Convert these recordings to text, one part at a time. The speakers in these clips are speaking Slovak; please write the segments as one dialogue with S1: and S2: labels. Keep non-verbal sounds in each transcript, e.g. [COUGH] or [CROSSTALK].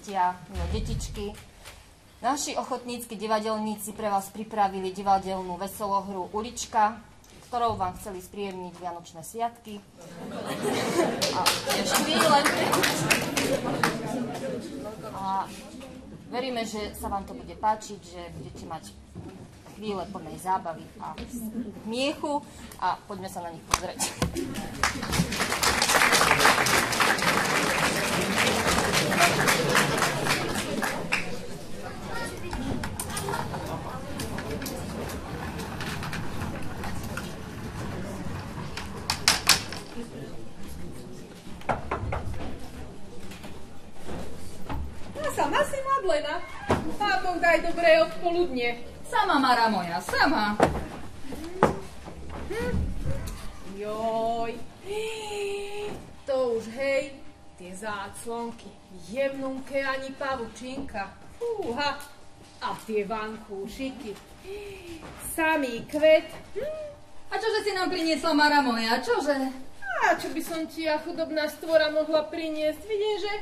S1: hostia, milé detičky. Naši ochotnícky divadelníci pre vás pripravili divadelnú veselohru Ulička, ktorou vám chceli spríjemniť Vianočné sviatky. A chvíle. A veríme, že sa vám to bude páčiť, že budete mať chvíle plnej zábavy a miechu a poďme sa na nich pozrieť.
S2: Ja sama si Madlena. Pán daj dobré odpoludne.
S3: Sama, Mara moja, sama.
S2: Joj. To už hej, tie záclonky. Jemnunké ani pavučinka. Fúha. A tie vankúšiky. Samý kvet.
S3: A čože si nám priniesla, Mara moja, čože?
S2: A čo by som ti ja chudobná stvora mohla priniesť? Vidím, že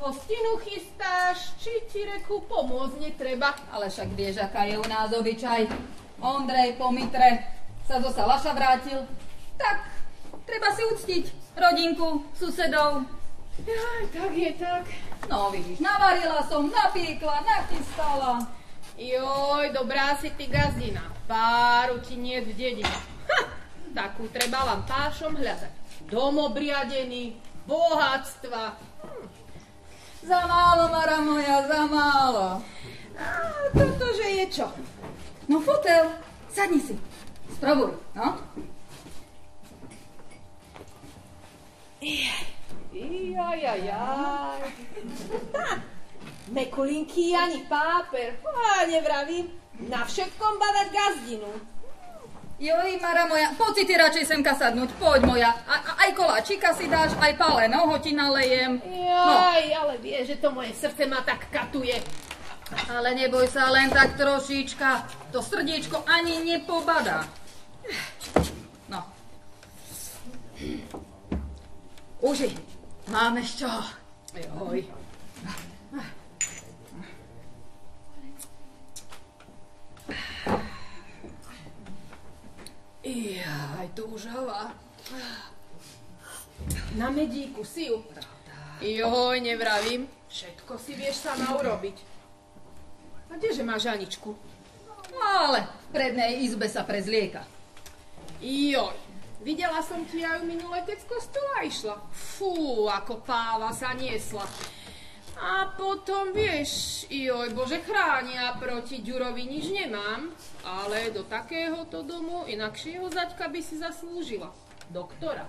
S2: hostinu chystáš, či ti reku pomôcť netreba.
S3: Ale však vieš, aká je u nás obyčaj. Ondrej po mitre sa zo Salaša vrátil. Tak, treba si uctiť rodinku, susedov.
S2: Jaj, tak je tak.
S3: No vidíš, navarila som, napiekla, nachystala.
S2: Joj, dobrá si ty gazdina. Páru ti nie v dedine. Ha, takú treba vám pášom hľadať. Dom obriadený, bohatstva.
S3: Za málo, Mara moja, za málo.
S2: A toto, je čo?
S3: No fotel, sadni si. Sprobuj, no.
S2: Jaj, jaj, jaj. Mekulinky ani páper. A nevravím, na všetkom badať gazdinu.
S3: Joj, Mara moja, poď si ty radšej semka sadnúť, poď moja. A, a, aj koláčika si dáš, aj pale noho ti nalejem.
S2: Jaj, ale vie, že to moje srdce ma tak katuje.
S3: Ale neboj sa len tak trošička, to srdiečko ani nepobadá. No. Uži, máme z čoho.
S2: Joj. Jaj, túžava. Na medíku si ju. Joj, nevravím. Všetko si vieš sama urobiť. A kdeže máš Aničku?
S3: No ale v prednej izbe sa prezlieka.
S2: Joj, videla som ti aj minule, keď z kostola išla. Fú, ako páva sa niesla. A potom, vieš, joj, Bože chránia, proti Ďurovi nič nemám, ale do takéhoto domu inakšieho zaďka by si zaslúžila. Doktora.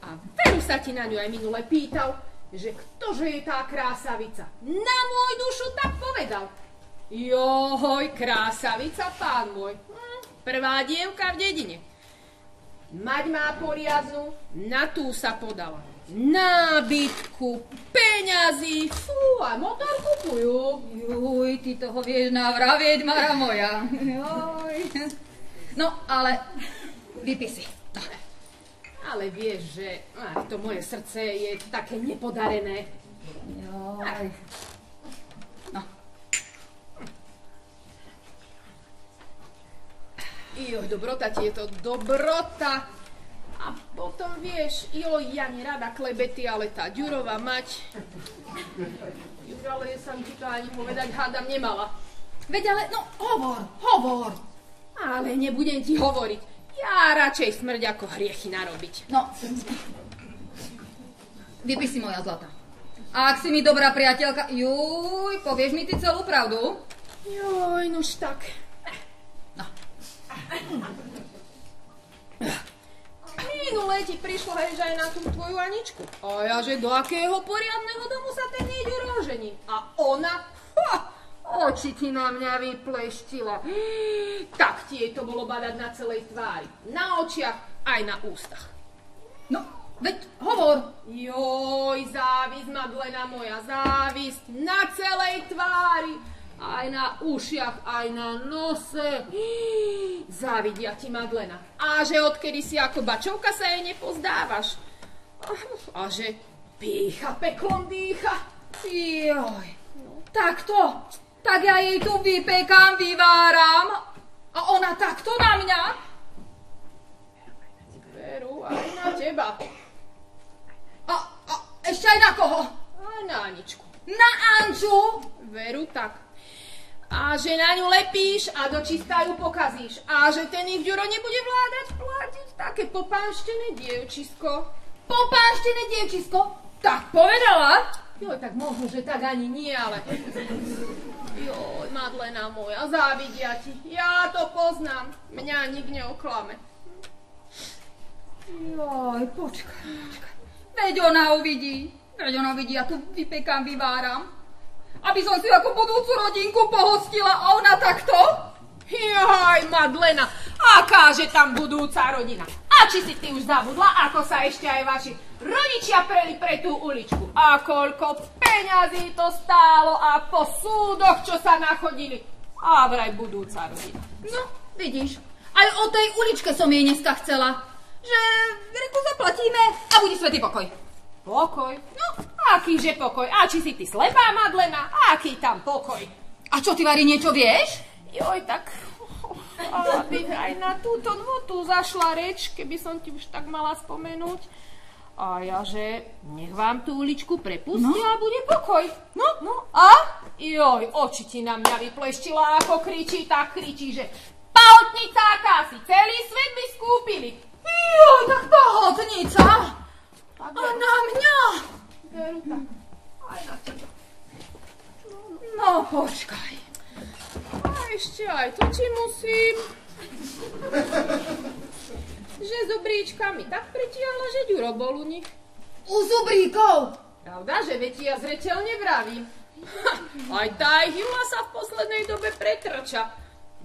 S2: A veru sa ti na ňu aj minule pýtal, že ktože je tá krásavica. Na môj dušu tak povedal. Joj, krásavica, pán môj. Hm, prvá dievka v dedine. Mať má poriadnu, na tú sa podala. Nábytku, peňazí, fú, a motor kupujú.
S3: Juj, ty toho vieš navravieť, Mara moja. Joj. No, ale vypí si. No.
S2: Ale vieš, že ach, to moje srdce je také nepodarené.
S3: Joj. No,
S2: Joj, dobrota ti je to, dobrota. A potom vieš, joj, ja nerada klebety, ale tá Ďurová mať. Juž, ale som ti to ani povedať, hádam, nemala.
S3: veď ale, no hovor, hovor.
S2: Ale nebudem ti hovoriť. Ja radšej smrť ako hriechy narobiť.
S3: No, vypí si moja zlata. A ak si mi dobrá priateľka, juj, povieš mi ty celú pravdu?
S2: Joj, nož tak.
S3: No, [LAUGHS]
S2: Minule ti prišlo hej, že aj na tú tvoju Aničku. A ja, že do akého poriadného domu sa ten jej rožení. A ona, ha, oči ti na mňa vypleštila. [GASPS] Tak ti jej to bolo badať na celej tvári. Na očiach, aj na ústach.
S3: no, veď hovor.
S2: Joj, závisť, Madlena moja, závisť na celej tvári, aj na ušiach, aj na nose. [GASPS] Závidia ti, Madlena. A že odkedy si ako bačovka sa jej nepozdávaš. [LAUGHS] A že Pícha, peklom dýcha.
S3: Joj, takto. Tak ja jej tu vypekám, vyváram. A ona takto na mňa?
S2: Veru, aj na teba.
S3: A, a ešte aj na koho?
S2: Aj na Aničku.
S3: Na Anču?
S2: Veru tak. A že na ňu lepíš a do čistá ju pokazíš. A že ten ich Ďuro nebude vládať platiť také popánštené dievčisko.
S3: Popánštené dievčisko? Tak povedala?
S2: Joj, tak možno, že tak ani nie, ale... Joj, Madlena moja, závidia ti. Ja to poznám. Mňa nik neoklame.
S3: Joj, počkaj, počkaj. Veď ona uvidí. Veď ona uvidí, ja tu vypekám, vyváram. Aby som si ako budúcu rodinku pohostila a ona takto?
S2: Joj, Madlena, akáže tam budúca rodina. A či si ty už zabudla, ako sa ešte aj vaši rodičia preli pre tú uličku. A koľko peňazí to stálo a po súdoch, čo sa nachodili. A vraj budúca rodina.
S3: No, vidíš, aj o tej uličke som jej dneska chcela. Že reku zaplatíme a bude svetý pokoj.
S2: Pokoj? No, akýže pokoj? A či si ty slepá, Madlena? Aký tam pokoj?
S3: A čo ty, Vary, niečo vieš?
S2: Joj, tak aby aj na túto notu zašla reč, keby som ti už tak mala spomenúť. A ja, že nech vám tú uličku prepustia no? a bude pokoj.
S3: No, no, a?
S2: Joj, oči ti na mňa vypleštila, ako kričí, tak kričí, že pautnica akási, celý svet by skúpili.
S3: Joj, tak pahotnica. A na mňa.
S2: Veru tak, aj na teba.
S3: No, počkaj.
S2: A ešte aj to ti musím. Že s obríčkami tak pritiahla, že Ďuro bol u nich.
S3: U zubríkov.
S2: Pravda, že veď ja zreteľne vravím. Aj tá Hila sa v poslednej dobe pretrča.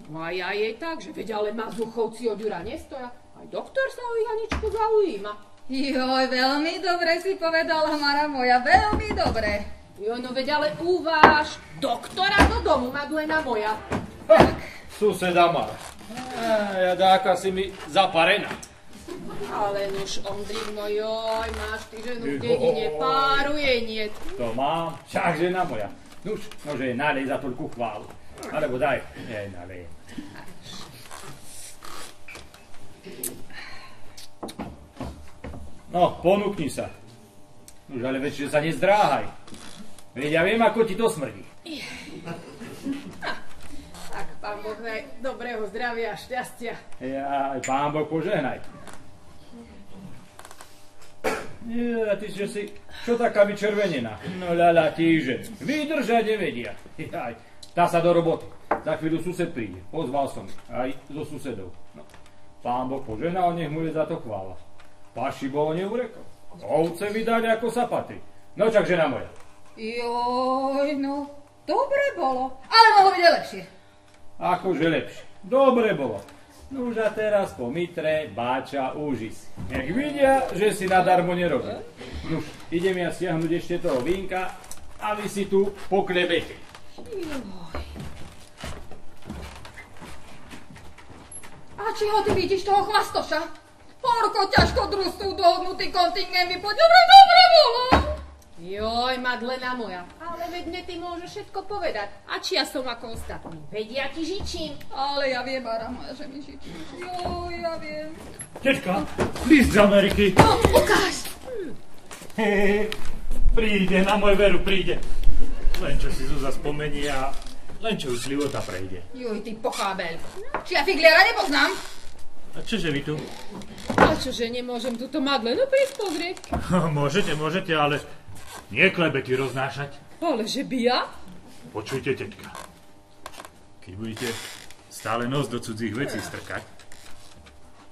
S2: No a ja jej tak, že veď ale ma zuchovci od Ďura nestoja. Aj doktor sa o Janičku zaujíma.
S3: Joj, veľmi dobre si povedala, Mara moja, veľmi dobre.
S2: Jo, no veď ale uváž doktora do domu, Madlena moja.
S4: Tak. Suseda Mara. Ja dáka si mi zaparená.
S2: Ale nuž, Ondrik môj, joj, máš ty ženu v dedine, páruje niet.
S4: To mám, však žena moja. Nuž, jej nalej za toľku chválu. Alebo daj, jej nalej. No, ponúkni sa. Už ale že sa nezdráhaj. Veď ja viem, ako ti to smrdí. [LAUGHS]
S2: Tak, pán Boh, daj dobrého zdravia a šťastia.
S4: Ja, aj pán Boh požehnaj. Ja, ty že si, čo taká vyčervenená? No ľala, tíže, vydržať nevedia. Aj, tá sa do roboty. Za chvíľu sused príde. Pozval som ich, aj zo susedov. No, pán Boh požehnal, nech mu je za to chvála. Paši bolo neurekol. Ovce vydať, ako sa patrí. No čak, žena moja.
S3: Joj, no, dobre bolo. Ale mohlo byť lepšie.
S4: Akože lepšie. Dobre bolo. No už a teraz po mitre, báča, úžis. Nech vidia, že si nadarmo nerobil. Nuž, idem ja stiahnuť ešte toho vínka a vy si tu poklebete.
S3: A či ho ty vidíš toho chvastoša? Horko, ťažko družstvu dohodnutý kontingent vypoď. Dobre, dobre bolo.
S2: Joj, Madlena moja, ale veď mne ty môžeš všetko povedať. A či ja som ako ostatní? Veď ja ti žičím.
S3: Ale ja viem, Mara moja, že mi žičíš. Joj, ja viem.
S4: Teďka, list z Ameriky.
S3: No, ukáž.
S4: Hehehe, príde, na môj veru príde. Len čo si Zuzá spomení a len čo už života prejde.
S3: Joj, ty pochábel. Či ja figliera nepoznám?
S4: A čože vy tu?
S2: A čože nemôžem túto Madlenu prísť pozrieť? [LAUGHS]
S4: môžete, môžete, ale nie klebety roznášať.
S2: Ale že by ja?
S4: Počujte, teďka. Keď budete stále nos do cudzích vecí strkať,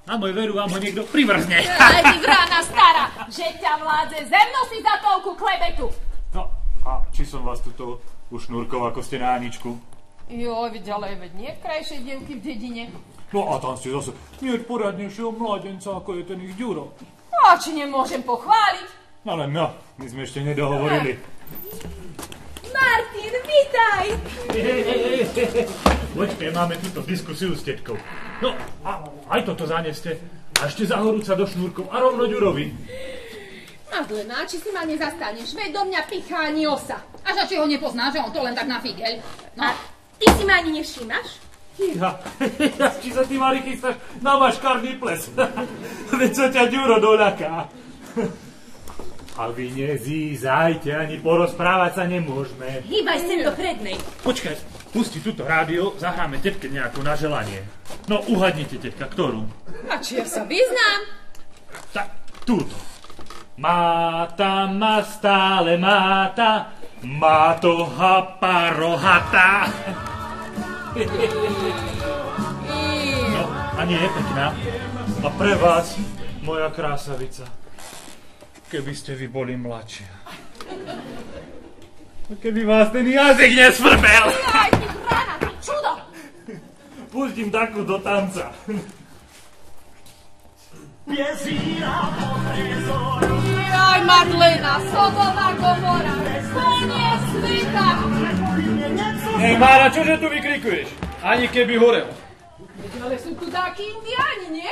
S4: na môj veru vám ho niekto privrzne. [LAUGHS]
S2: Aj ty vrána stará, že ťa vládze ze mnou si za toľku klebetu.
S4: No, a či som vás tuto ušnúrkol, ako ste na Aničku?
S2: Jo, veď ale veď nie krajšej dievky v dedine.
S4: No a tam ste zase nie poradnejšieho mladenca, ako je ten ich Ďuro.
S2: A či nemôžem pochváliť?
S4: No len no, my sme ešte nedohovorili.
S2: Martin, vítaj!
S4: Počkaj, máme túto diskusiu s tetkou. No, a aj toto zaneste. A ešte za horúca do šnúrkov a rovno Ďurovi.
S2: Madlena, či si ma nezastaneš? Veď do mňa pichá ani osa.
S3: A že či ho nepoznáš, že on to len tak na figeľ. No,
S2: A ty si ma ani nevšímaš?
S5: Ja, ja, či sa ty mali chystáš na maškarný ples. Veď sa ťa Ďuro doľaká. A vy nezízajte, ani porozprávať sa nemôžeme.
S2: Hýbaj sem do prednej.
S5: Počkaj, pusti túto rádio, zahráme tetke nejakú na želanie. No, uhadnite, tetka, ktorú?
S2: A či ja sa vyznám?
S5: Tak, túto. Máta ma stále máta, má to hapa rohatá. No, a nie je pekná. A pre vás, moja krásavica, keby ste vy boli mladšia. Keby vás ten jazyk nesvrbel.
S2: Čudo!
S5: Pustím takú do tanca.
S2: Aj Madlena, Sodoma Gomora, koniec sveta!
S4: Ej, Mára, čože tu vykrikuješ? Ani keby horel.
S2: Ale sú tu takí indiáni, nie?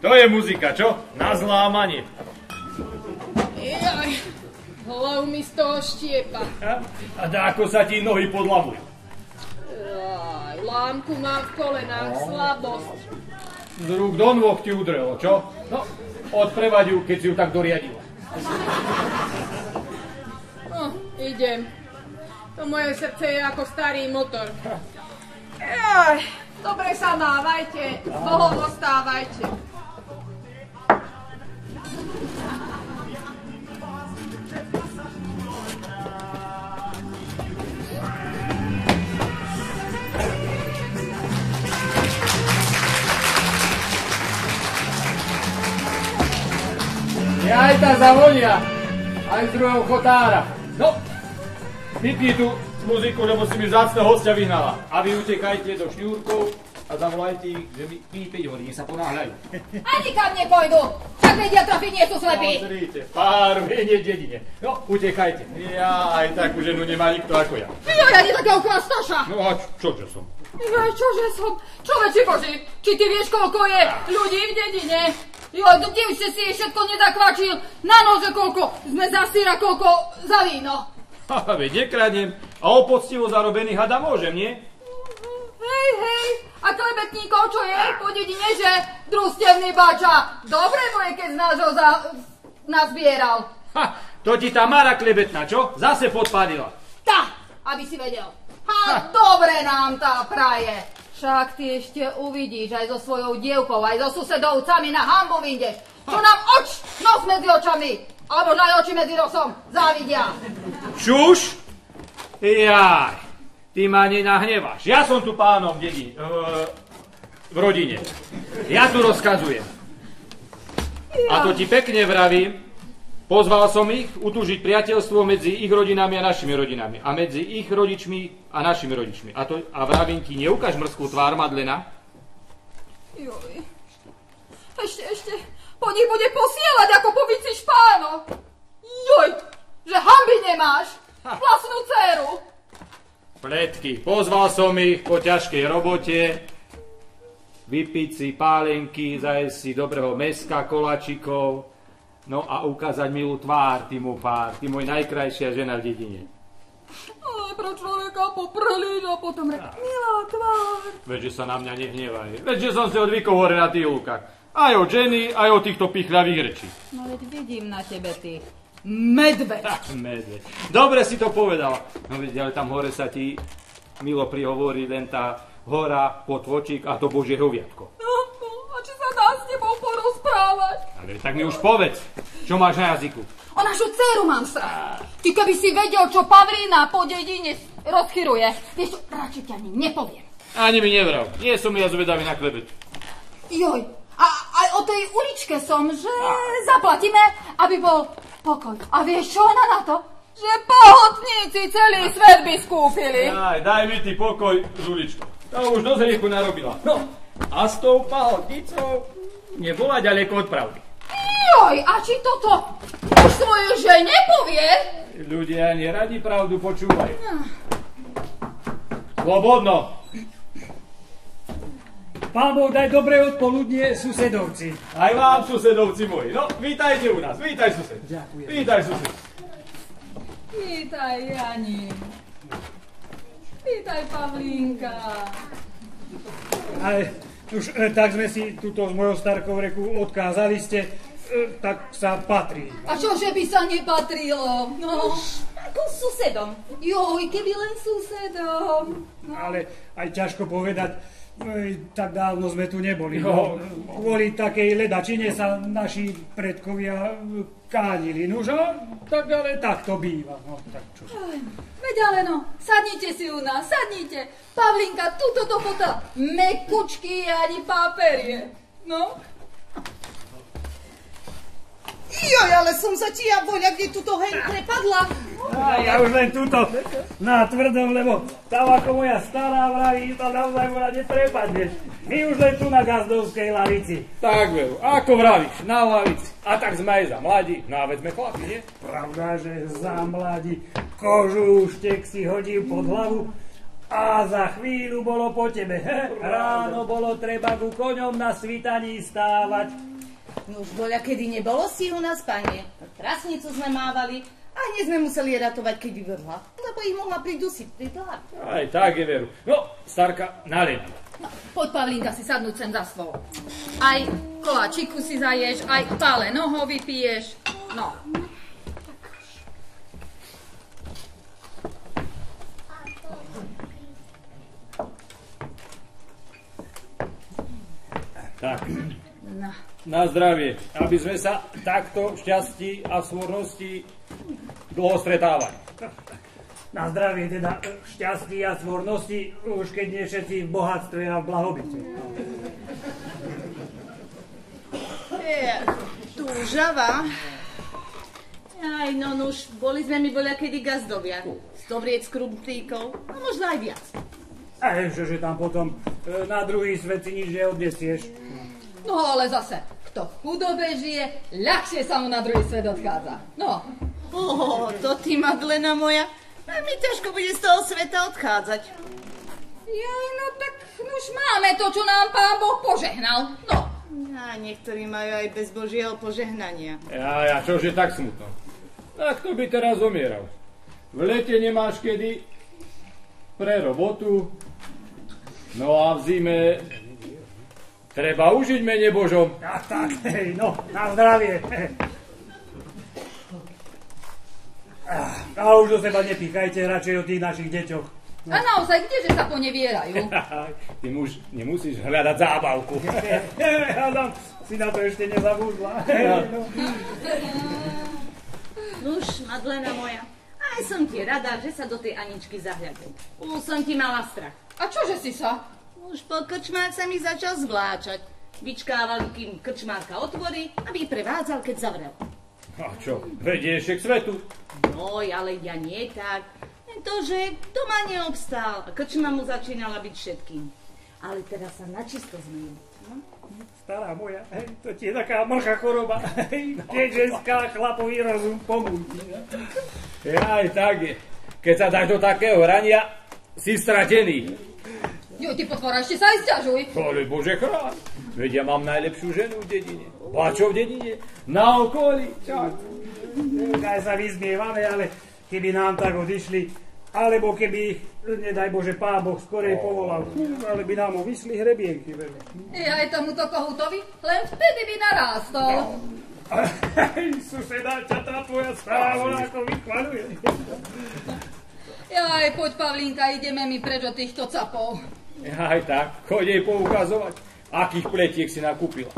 S4: To je muzika, čo? Na zlámanie.
S2: Jaj, hlavu mi z toho štiepa.
S4: A, dáko sa ti nohy podlamujú.
S2: Aj, lámku mám v kolenách, slabosť.
S4: Z rúk do nôh ti udrelo, čo? No, odprevať ju, keď si ju tak doriadila.
S2: No, idem. To moje srdce je ako starý motor. Jaj, dobre sa mávajte, s Bohom ostávajte.
S4: Ja aj tá zavonia, aj z druhého chotára. No, vypni tú muziku, lebo si mi zácne hostia vyhnala. A vy utekajte do šňúrkov a zavolajte ich, že mi pípeť hodí, sa ponáhľajú.
S3: ani kam nepojdu. Však vedia trafiť, nie sú slepí.
S4: Pozrite, pár vienie dedine. No, utekajte. Ja aj takú ženu nemá nikto ako ja.
S3: Jo, ja nie takého klastoša.
S4: No a čo, čože som?
S3: Joj, čože som? Človeči Boží, či ty vieš, koľko je ľudí v dedine? Jo, kde už si všetko nezakvačil? Na nože koľko sme za syra, koľko za víno.
S4: Haha, veď nekradnem. A o poctivo zarobený hada môžem, nie?
S3: Hej, hej, a klebetníkov, čo je po dedine, že družstevný bača. Dobre mu je, keď z nášho za... nazbieral.
S4: Ha, to ti tá Mara klebetná, čo? Zase podpadila.
S3: Tá, aby si vedel. A dobre nám tá praje. Však ty ešte uvidíš aj so svojou dievkou, aj so susedovcami na hambu vyjdeš. Čo nám oč, nos medzi očami, alebo aj oči medzi nosom závidia.
S4: Čuš? Jaj, ty ma nenahneváš. Ja som tu pánom dedí, e, v rodine. Ja tu rozkazujem. A to ti pekne vravím. Pozval som ich utúžiť priateľstvo medzi ich rodinami a našimi rodinami. A medzi ich rodičmi a našimi rodičmi. A, to, a vravím ti, neukáž mrzkú tvár, Madlena.
S3: Joj. Ešte, ešte, po nich bude posielať ako po vici špáno. Joj, že hamby nemáš. Vlastnú dceru.
S4: Pletky. Pozval som ich po ťažkej robote. Vypiť si pálenky, zajesť si dobrého meska, kolačikov. No a ukázať milú tvár, ty mu pár, ty môj najkrajšia žena v dedine.
S3: Ale pro človeka popreliť a potom reť, milá tvár.
S4: Veď, že sa na mňa nehnevaj. Veď, že som si odvykol hore na tých lúkach. Aj od ženy, aj od týchto pichľavých rečí.
S3: No veď vidím na tebe ty. Medveď.
S4: Ha, medveď. Dobre si to povedala. No veď, ale tam hore sa ti milo prihovorí len tá hora, potvočík a to božie hoviatko.
S3: No, no, a či sa dá s tebou
S4: Ale tak mi už povedz, čo máš na jazyku.
S3: O našu dceru mám strach. Ty keby si vedel, čo Pavlína po dedine rozchyruje. Vieš radšej ti ani nepoviem.
S4: Ani mi nevrav. Nie som ja zvedavý na klebet.
S3: Joj, a aj o tej uličke som, že zaplatíme, aby bol pokoj. A vieš čo ona na to? Že pohotníci celý svet by skúpili.
S4: Aj, daj mi ty pokoj uličkou. To už dosť hriechu narobila. No, a s tou pahotnicou nebola ďaleko od pravdy.
S3: Joj, a či toto už svojej žene povie?
S4: Ľudia neradi pravdu počúvajú. Slobodno.
S6: Pán Boh, daj dobré odpoludnie, susedovci.
S4: Aj vám, susedovci moji. No, vítajte u nás. Vítaj, sused.
S6: Ďakujem.
S4: Vítaj, sused.
S3: Vítaj, Jani. Vítaj, Pavlínka.
S6: Ale už e, tak sme si túto s mojou starkou reku odkázali ste, e, tak sa patrí.
S3: A čože by sa nepatrilo? No,
S1: Ako susedom.
S3: joj, keby len susedom.
S6: Ale aj ťažko povedať, e, tak dávno sme tu neboli.
S4: Jo.
S6: No, kvôli takej ledačine sa naši predkovia kánili. Nož a tak ale tak to býva. No, tak čo.
S3: Veď ale no, sadnite si u nás, sadnite. Pavlinka, tuto to fota. Mekučky ani paperie. No,
S7: Joj, ale som sa ti ja voľa, kde tuto hen prepadla.
S6: A ja už len túto na tvrdom, lebo tam ako moja stará vraví, to naozaj voľa neprepadneš. My už len tu na gazdovskej lavici.
S4: Tak, veru, ako vravíš, na lavici. A tak sme aj za mladí. No a veď sme chlapi, nie?
S6: Pravda, že za mladí kožu štek si hodil pod hlavu a za chvíľu bolo po tebe. Ráno bolo treba ku koňom na svitaní stávať.
S7: No už voľa, kedy nebolo si u nás, pane. Trasnicu sme mávali a hneď sme museli je ratovať, keď vyvrhla. Lebo ich mohla pridusiť pri.
S4: Aj tak je veru. No, starka, nalej nám.
S3: no, poď Pavlinka si sadnúť sem za stôl. Aj koláčiku si zaješ, aj pále noho vypiješ. No,
S4: Tak. Na zdravie. Aby sme sa takto v šťastí a v svornosti dlho stretávali.
S6: Na zdravie teda šťastí a svornosti, už keď nie všetci v bohatstve a v blahobite.
S7: Je, túžava. Aj, no nuž, boli sme mi voľa kedy gazdovia. Stobriec krumtíkov, a možno aj viac.
S6: A že, že tam potom e, na druhý svet si nič neodnesieš.
S3: no ale zase, kto v chudobe žije, ľahšie sa mu na druhý svet odchádza. No,
S7: Oho, to ty, Madlena moja. A mi ťažko bude z toho sveta odchádzať.
S3: Jej, no tak už máme to, čo nám pán Boh požehnal. No,
S7: A niektorí majú aj bez Božieho požehnania.
S4: Ja, ja, čože tak smutno. Tak to by teraz zomieral. V lete nemáš kedy pre robotu, no a v zime treba užiť mene Božom.
S6: A tak, hej, no, na zdravie. A už do seba nepíchajte, radšej o tých našich deťoch.
S3: a naozaj, kdeže sa ponevierajú? [LAUGHS]
S4: Ty muž nemusíš hľadať zábavku. [LAUGHS]
S6: Adam, si na to ešte nezabudla. No.
S7: Nuž, Madlena moja, aj som ti rada, že sa do tej Aničky zahľadil. Už som ti mala strach.
S3: A čože si sa?
S7: Už po krčmách sa mi začal zvláčať. Vyčkávali, kým krčmáka otvorí, aby ich prevádzal, keď zavrel.
S4: A čo, vedieš k svetu?
S7: Oj, ale ja nie tak. To, že doma neobstál a krčma mu začínala byť všetkým. Ale teraz sa načisto zmenil. No?
S6: Stará moja, hej, to ti je taká mlchá choroba. Hej, keď ženská chlapový rozum pomúti.
S4: Ja, aj tak je. Keď sa dáš do takého hrania, si stratený.
S3: Jo, ty potvora, ešte sa aj sťažuj.
S4: Ale Bože chrán, veď ja mám najlepšiu ženu v dedine. Bačo v dedine, na okolí. Čak.
S6: Kaj sa vyzmievame, ale keby nám tak odišli, alebo keby ich, nedaj Bože, pán Boh skorej povolal, ale by nám uvisli hrebienky. veď.
S3: I aj tomuto kohutovi, len vtedy by narástol.
S6: Hej, suseda, ťa tá tvoja správa ako vychvaluje.
S3: Jaj, poď Pavlinka, ideme mi preč od týchto capov.
S4: Aj tak, choď jej poukazovať, akých pletiek si nakúpila.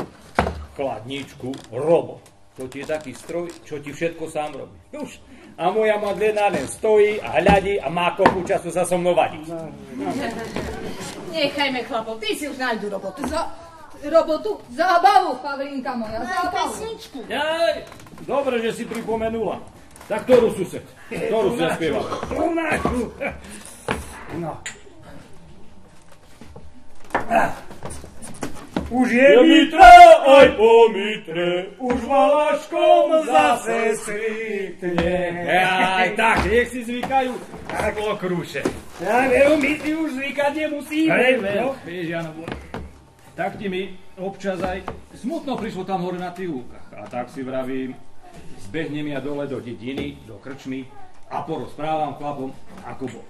S4: Chladničku, robot. To ti je taký stroj, čo ti všetko sám robí. Už. A moja Madlena len stojí a hľadí a má kopu času sa so mnou vadiť.
S7: Nechajme chlapov, ty si už nájdu robotu.
S3: Za robotu, zábavu, Pavlinka moja,
S7: Aj
S3: zábavu.
S7: pesničku.
S4: Jaj, dobre, že si pripomenula. Tak ktorú sused? Ktorú?
S6: Tu našu. [LAUGHS] No. Už je
S4: Je
S6: mi
S4: mitre, aj po mitre,
S6: už valaškom zase svitne.
S4: Aj tak, nech si zvykajú tak okruše.
S6: Ja veru, my si už zvykať nemusíme.
S4: Hej,
S6: no.
S4: vieš, Jano, tak ti mi občas aj smutno prišlo tam hore na tých lúkach. A tak si vravím, zbehnem ja dole do dediny, do krčmy a porozprávam chlapom, ako bol.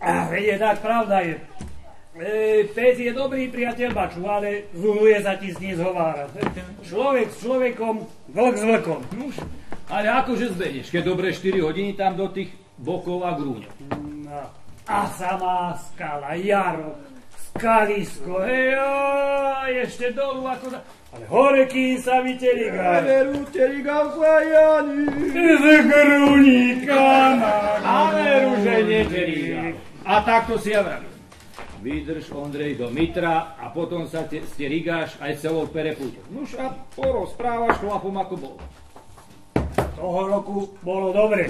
S6: A je tak pravda je. E, pes je dobrý priateľ baču, ale zunuje sa ti s ním zhovárať. Človek s človekom, vlk s vlkom.
S4: Nuž, ale akože zbehneš, keď dobre 4 hodiny tam do tých bokov a grúňov.
S6: No. A samá skala, jarok, skalisko, hej, ešte dolu ako za... Ale hore, kým sa mi terigá.
S4: Veru, terigám Jani.
S6: Z grúnika
S4: A veru, že neterigám. A takto si ja vravím. Vydrž, Ondrej, do Mitra a potom sa te, sterigáš aj celou perepúťou. Nuž a porozprávaš chlapom, ako bol.
S6: Toho roku bolo dobre.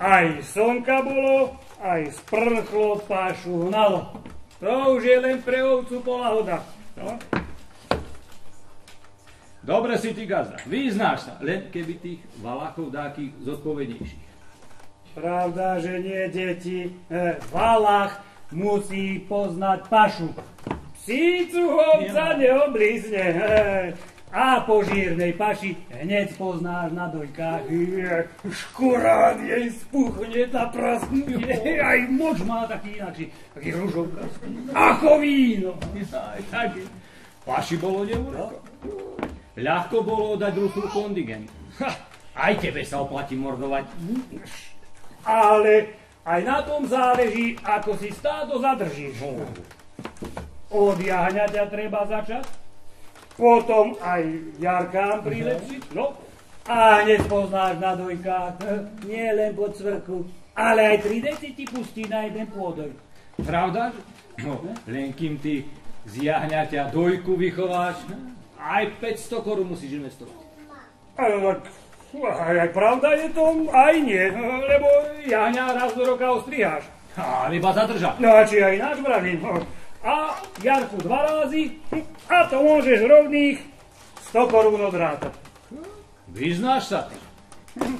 S6: Aj slnka bolo, aj sprchlo, pašu hnalo. To už je len pre ovcu polahoda. No?
S4: Dobre si ty gazda, vyznáš sa, len keby tých Valachov dákých zodpovednejších.
S6: Pravda, že nie, deti. E, Valach musí poznať pašu. Psícu ovca neoblízne. E, a po žírnej paši hneď poznáš na dojkách. E, škurát jej spuchne na prasknutie. Aj moč má taký inakší, taký ružov Ako víno.
S4: Aj tak. Paši bolo neureko. Ľahko bolo dať Rusu kondigent. Ha, aj tebe sa oplatí mordovať.
S6: Ale aj na tom záleží, ako si stádo zadržíš. Od jahňaťa treba začať, potom aj jarkám prilepšiť, no a hneď poznáš na dojkách, nie len po cvrku, ale aj 3 deci ti pustí na jeden pôdoj.
S4: Pravda? No, len kým ty z jahňaťa dojku vychováš, aj 500 korún musíš investovať.
S6: Ale tak, aj, pravda je to, aj nie, lebo jahňa raz do roka ostriháš.
S4: A iba zadržať.
S6: No a či aj ináč vravím. A Jarku dva razy a to môžeš rovných 100 korún odrátať.
S4: Vyznáš sa ty.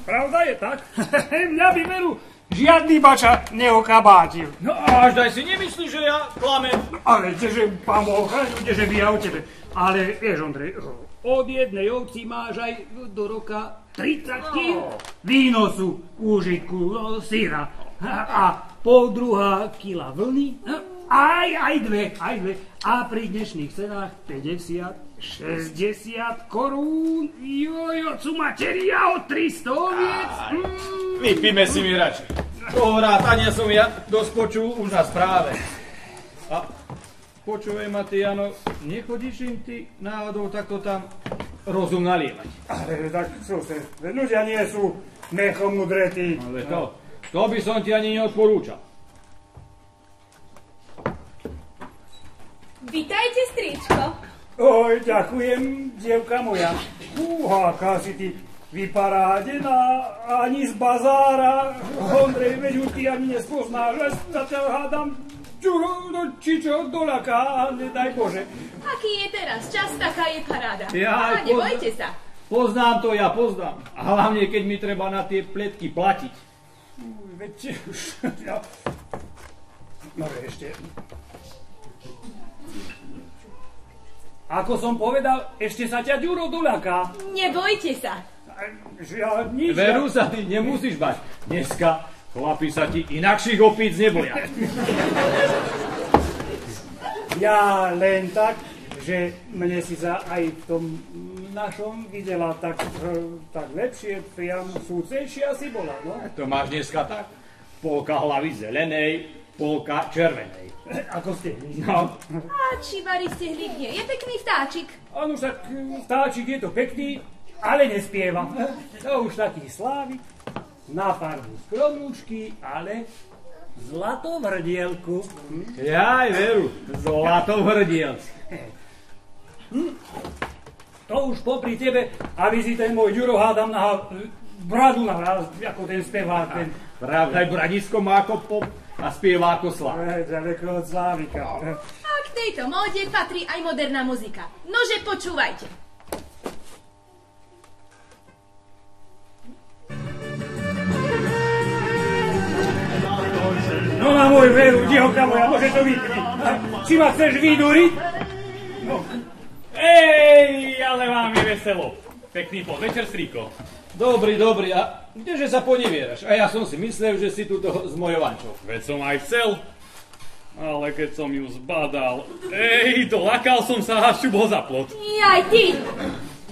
S6: Pravda je tak. [LAUGHS] Mňa by veru žiadny bača neokabátil.
S4: No až daj si nemyslíš, že ja klamem.
S6: Ale kdeže, pán Boh, kdeže by ja o tebe. Ale vieš, Ondrej, od jednej ovci máš aj do roka 30 kg výnosu, úžitku, syra a pol druhá kila vlny, aj, aj dve, aj dve. A pri dnešných cenách 50, 60 korún, jojo, cu materia o 300 oviec. Mm.
S4: Vypíme si mi radšej. Toho rátania som ja dosť počul už na správe. A počujem ma ty, Jano, nechodíš im ty náhodou takto tam rozum nalievať.
S6: Ale tak sused, ľudia nie sú mechom udretí.
S4: Ale to, to by som ti ani neodporúčal.
S8: Vitajte, stričko.
S6: Oj, ďakujem, dievka moja. Aká si ty vyparádená, ani z bazára. Ondrej, veď už ty ani nespoznáš, že sa ťa hádam čuho, no, či čo doľaká, a nedaj Bože.
S8: Aký je teraz čas, taká je paráda.
S4: Ja,
S8: a nebojte sa.
S4: Poznám to, ja poznám. A hlavne, keď mi treba na tie pletky platiť.
S6: Uj, Veď už, ja... No ešte... Ako som povedal, ešte sa ťa Ďuro doľaká.
S8: Nebojte sa.
S6: Ja nič...
S4: Veru sa ty nemusíš bať. Dneska chlapi sa ti inakších opíc neboja.
S6: Ja len tak, že mne si sa aj v tom našom videla tak, tak lepšie, priam súcejšie asi bola, no.
S4: To máš dneska tak? Polka hlavy zelenej, polka červenej.
S6: Ako ste.
S4: No,
S8: A či Vary ste hlikne, je pekný vtáčik.
S6: Áno, však vtáčik je to pekný, ale nespieva. To už taký slávik, na farbu skromúčky, ale v hrdielku. Hm?
S4: jaj, veru, zlato hrdielc.
S6: To už popri tebe, aby si ten môj Ďuro hádam na bradu nahral, ako ten spevák, ten
S4: Pravda, aj Bradisko má ako pop a spieva ako slav.
S6: eh, ďaleko od Slávika.
S8: A k tejto móde patrí aj moderná muzika. Nože počúvajte.
S6: No na môj veru, dievka moja, môže to vypni. Či ma chceš vyduriť? No.
S9: Ej, ale vám je veselo. Pekný podvečer, strýko.
S4: Dobrý, dobrý, a kdeže sa ponevieraš? A ja som si myslel, že si tu s mojou Vančou.
S9: Veď som aj chcel. Ale keď som ju zbadal, ej, dolakal som sa a šup ho za plot.
S8: Jaj, ty!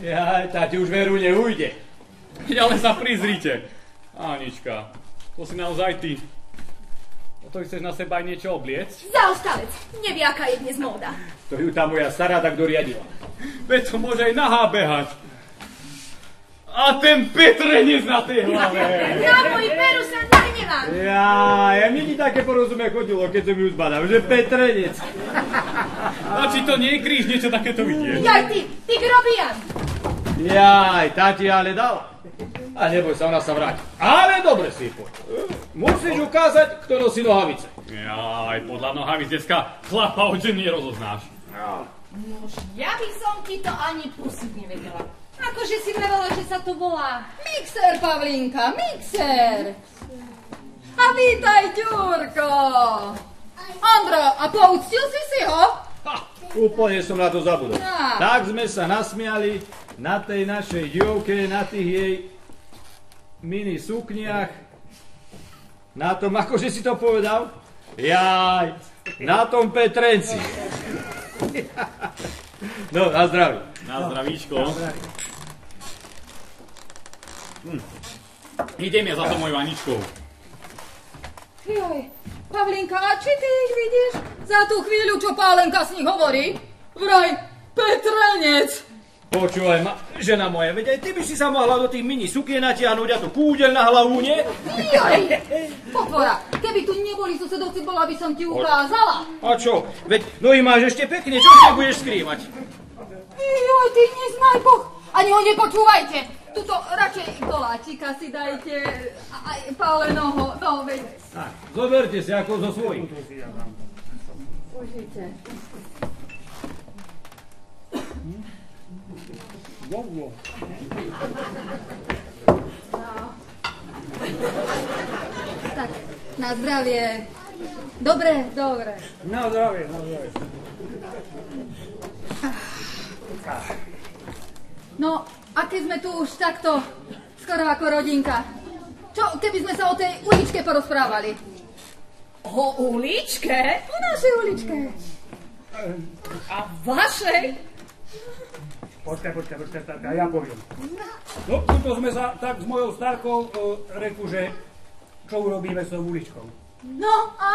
S4: Ja, táti už veru neujde.
S9: Ale sa prizrite. Anička, to si naozaj ty. To chceš na seba aj niečo obliecť?
S8: Zaostalec, nevie, aká je dnes móda.
S4: To ju tá moja stará tak doriadila.
S9: Veď to môže aj nahá behať. A ten Petrenec na tej hlave.
S8: Na môj peru sa nahnevám.
S4: Ja, ja mi ti také porozumie chodilo, keď som ju zbadal, že Petrenec.
S9: A či to nie je kríž niečo takéto vidieť?
S8: Jaj, ty, ty grobian.
S4: Jaj, tá ti ale dala. A neboj sa, ona sa vráti. Ale dobre si poď. Musíš ukázať, kto nosí nohavice.
S9: Jaj, podľa nohavic dneska chlapa od ženy rozoznáš.
S7: Nož, ja by som ti to ani pusiť nevedela. Akože si vravela, že sa to volá.
S3: Mixer, Pavlinka, mixer. A vítaj, Ďurko. Ondro, a pouctil si si ho?
S4: Ha, úplne som na to zabudol. Tak sme sa nasmiali na tej našej dievke, na tých jej mini sukniach, na tom, akože si to povedal? Jaj, na tom Petrenci. No, na zdravie.
S9: Na zdravíčko. Hm. Idem ja za to mojou Aničkou.
S3: Joj, Pavlinka, a či ty ich vidíš? Za tú chvíľu, čo Pálenka s nich hovorí? Vraj, Petrenec.
S4: Počúvaj ma, žena moja, veď aj ty by si sa mohla do tých mini sukien natiahnuť a tu kúdeľ na hlavu, nie?
S3: Joj, potvora, keby tu neboli susedovci, bola by som ti ukázala.
S4: A čo? Veď, no i máš ešte pekne, čo sa budeš skrývať?
S3: Joj, ty neznaj Boh, ani ho nepočúvajte. Tuto radšej koláčika si dajte, aj Pálenoho, no veď.
S4: Tak, zoberte si ako zo svojich.
S3: Užite. Tak, na zdravie. Dobre, dobre.
S6: Na zdravie, na zdravie.
S3: No, a keď sme tu už takto, skoro ako rodinka, čo keby sme sa o tej uličke porozprávali?
S7: O uličke?
S3: O našej uličke.
S7: A vašej?
S6: Počkaj, počkaj, počkaj, tak a ja poviem. No, tuto sme sa tak s mojou starkou uh, reku, že čo urobíme s tou uličkou.
S3: No a?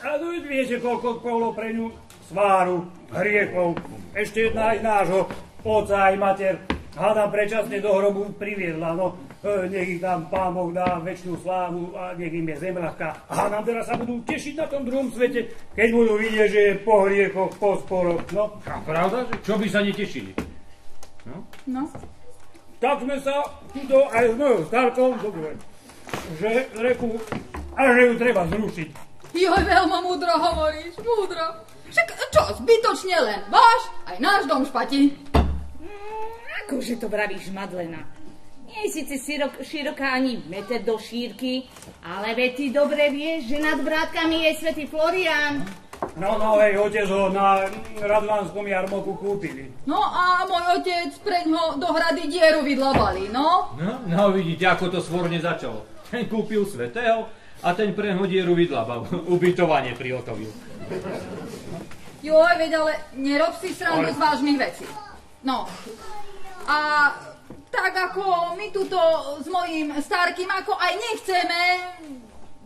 S6: A no, viete, koľko bolo pre ňu sváru, hriechov. Ešte jedna aj nášho oca aj mater hádam predčasne do hrobu priviedla. No, e, nech ich tam Pán Boh dá väčšinu slávu a nech im je zem ľahká. A nám teraz sa budú tešiť na tom druhom svete, keď budú vidieť, že je po hriechoch, po sporoch. No,
S4: A pravda, že čo by sa netešili?
S3: No.
S6: tak sme sa tuto aj s mojou starkou dobre, že reku, a že ju treba zrušiť.
S3: Joj, veľmi múdro hovoríš, múdro. Však čo, zbytočne len váš, aj náš dom špatí.
S7: Akože to vravíš, Madlena? Nie je síce širok, široká ani meter do šírky, ale veď ty dobre vieš, že nad vrátkami je svätý Florian.
S6: No, no, hej, otec ho na Radvanskom jarmoku kúpili.
S3: No a môj otec preň ho do hrady dieru vydlabali, no.
S4: No, no vidíte, ako to svorne začalo. Ten kúpil svetého a ten pre hodieru vydlabal. [LAUGHS] Ubytovanie prihotovil.
S3: Joj, veď ale nerob si srandu z vážnych vecí. No. A tak ako my tuto s mojím starkým, ako aj nechceme,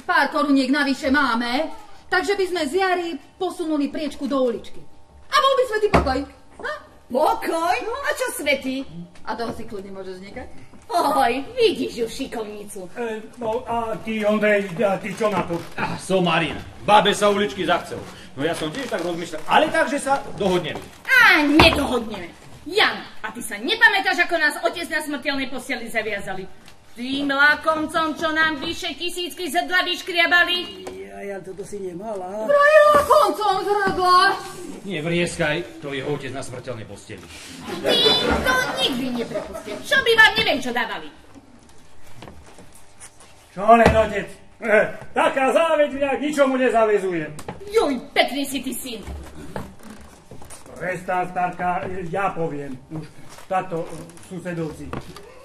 S3: pár koruniek navyše máme, takže by sme z jary posunuli priečku do uličky. A bol by svetý pokoj. Ha?
S7: Pokoj? A čo svetý?
S3: A toho si kľudne môžeš niekať.
S7: Oj, vidíš ju šikovnicu.
S6: E, no a ty, Ondrej, a ty čo na to?
S4: Ah, som Marina. Babe sa uličky zachcel. No ja som tiež tak rozmýšľal, ale tak, že sa dohodneme.
S7: A nedohodneme. Jan, a ty sa nepamätáš, ako nás otec na smrteľnej posteli zaviazali? Tým lakomcom, čo nám vyše tisícky zrdla vyškriabali?
S6: Ja, ja toto si nemala.
S3: Prajela koncom zhrdla.
S4: Nie vrieskaj, to je otec na smrteľnej posteli.
S7: Ty to nikdy neprepustil. Čo by vám neviem, čo dávali?
S6: Čo len, otec? Eh, [LAUGHS] taká záveď mňa k ničomu nezavezuje.
S7: Juj, pekný si ty syn.
S6: Prestán, starka, ja poviem. Už táto susedovci.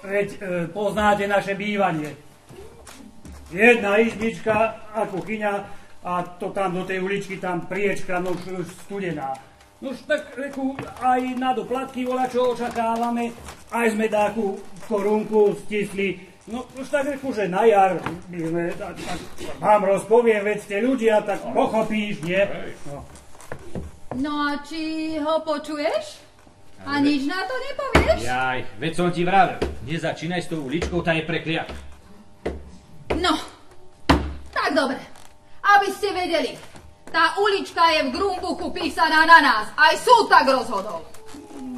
S6: Veď e, poznáte naše bývanie. Jedna izbička a kuchyňa a to tam do tej uličky, tam priečka, no už, studená. No už tak reku, aj na doplatky voľa čo očakávame, aj sme takú korunku stisli. No už tak reku, že na jar by sme, tak, tak, vám rozpoviem, veď ste ľudia, tak pochopíš, nie? No.
S3: No a či ho počuješ? A nič na to nepovieš?
S4: Jaj, veď som ti vravel. Nezačínaj s tou uličkou, tá je prekliatá.
S3: No, tak dobre. Aby ste vedeli, tá ulička je v Grumbuchu písaná na nás. Aj súd tak rozhodol.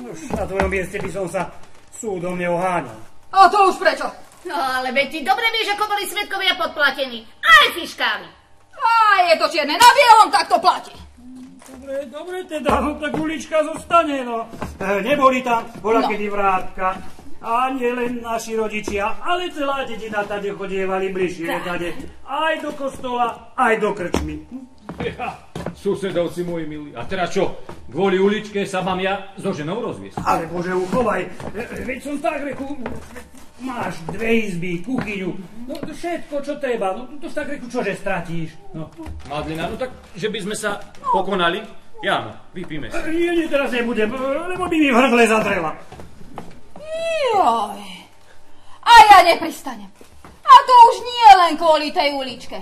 S6: Už na tvojom mieste by som sa súdom neoháňal.
S3: A to už prečo?
S7: No ale veď ty dobre vieš, ako boli svetkovia podplatení. Aj fiškáli.
S3: A je to čierne na bielom, tak to platí.
S6: Dobre, dobre teda, no tak ulička zostane, no. E, neboli tam bola
S3: No.
S6: kedy vrátka. A nie len naši rodičia, ale celá dedina tade chodievali bližšie tade. Aj do kostola, aj do krčmy.
S4: Ja, susedovci moji milí. A teraz čo? Kvôli uličke sa mám ja so ženou rozviesť.
S6: Ale bože, uchovaj, e, veď som tak reku, máš dve izby, kuchyňu, no všetko, čo treba, no to tak reku, čože stratíš. No.
S4: Madlina, no tak, že by sme sa pokonali? Jáno, vypíme si.
S6: E, Nie, nie, teraz nebudem, e, lebo by mi v hrdle zadrela.
S3: Joj. A ja nepristanem. A to už nie len kvôli tej uličke.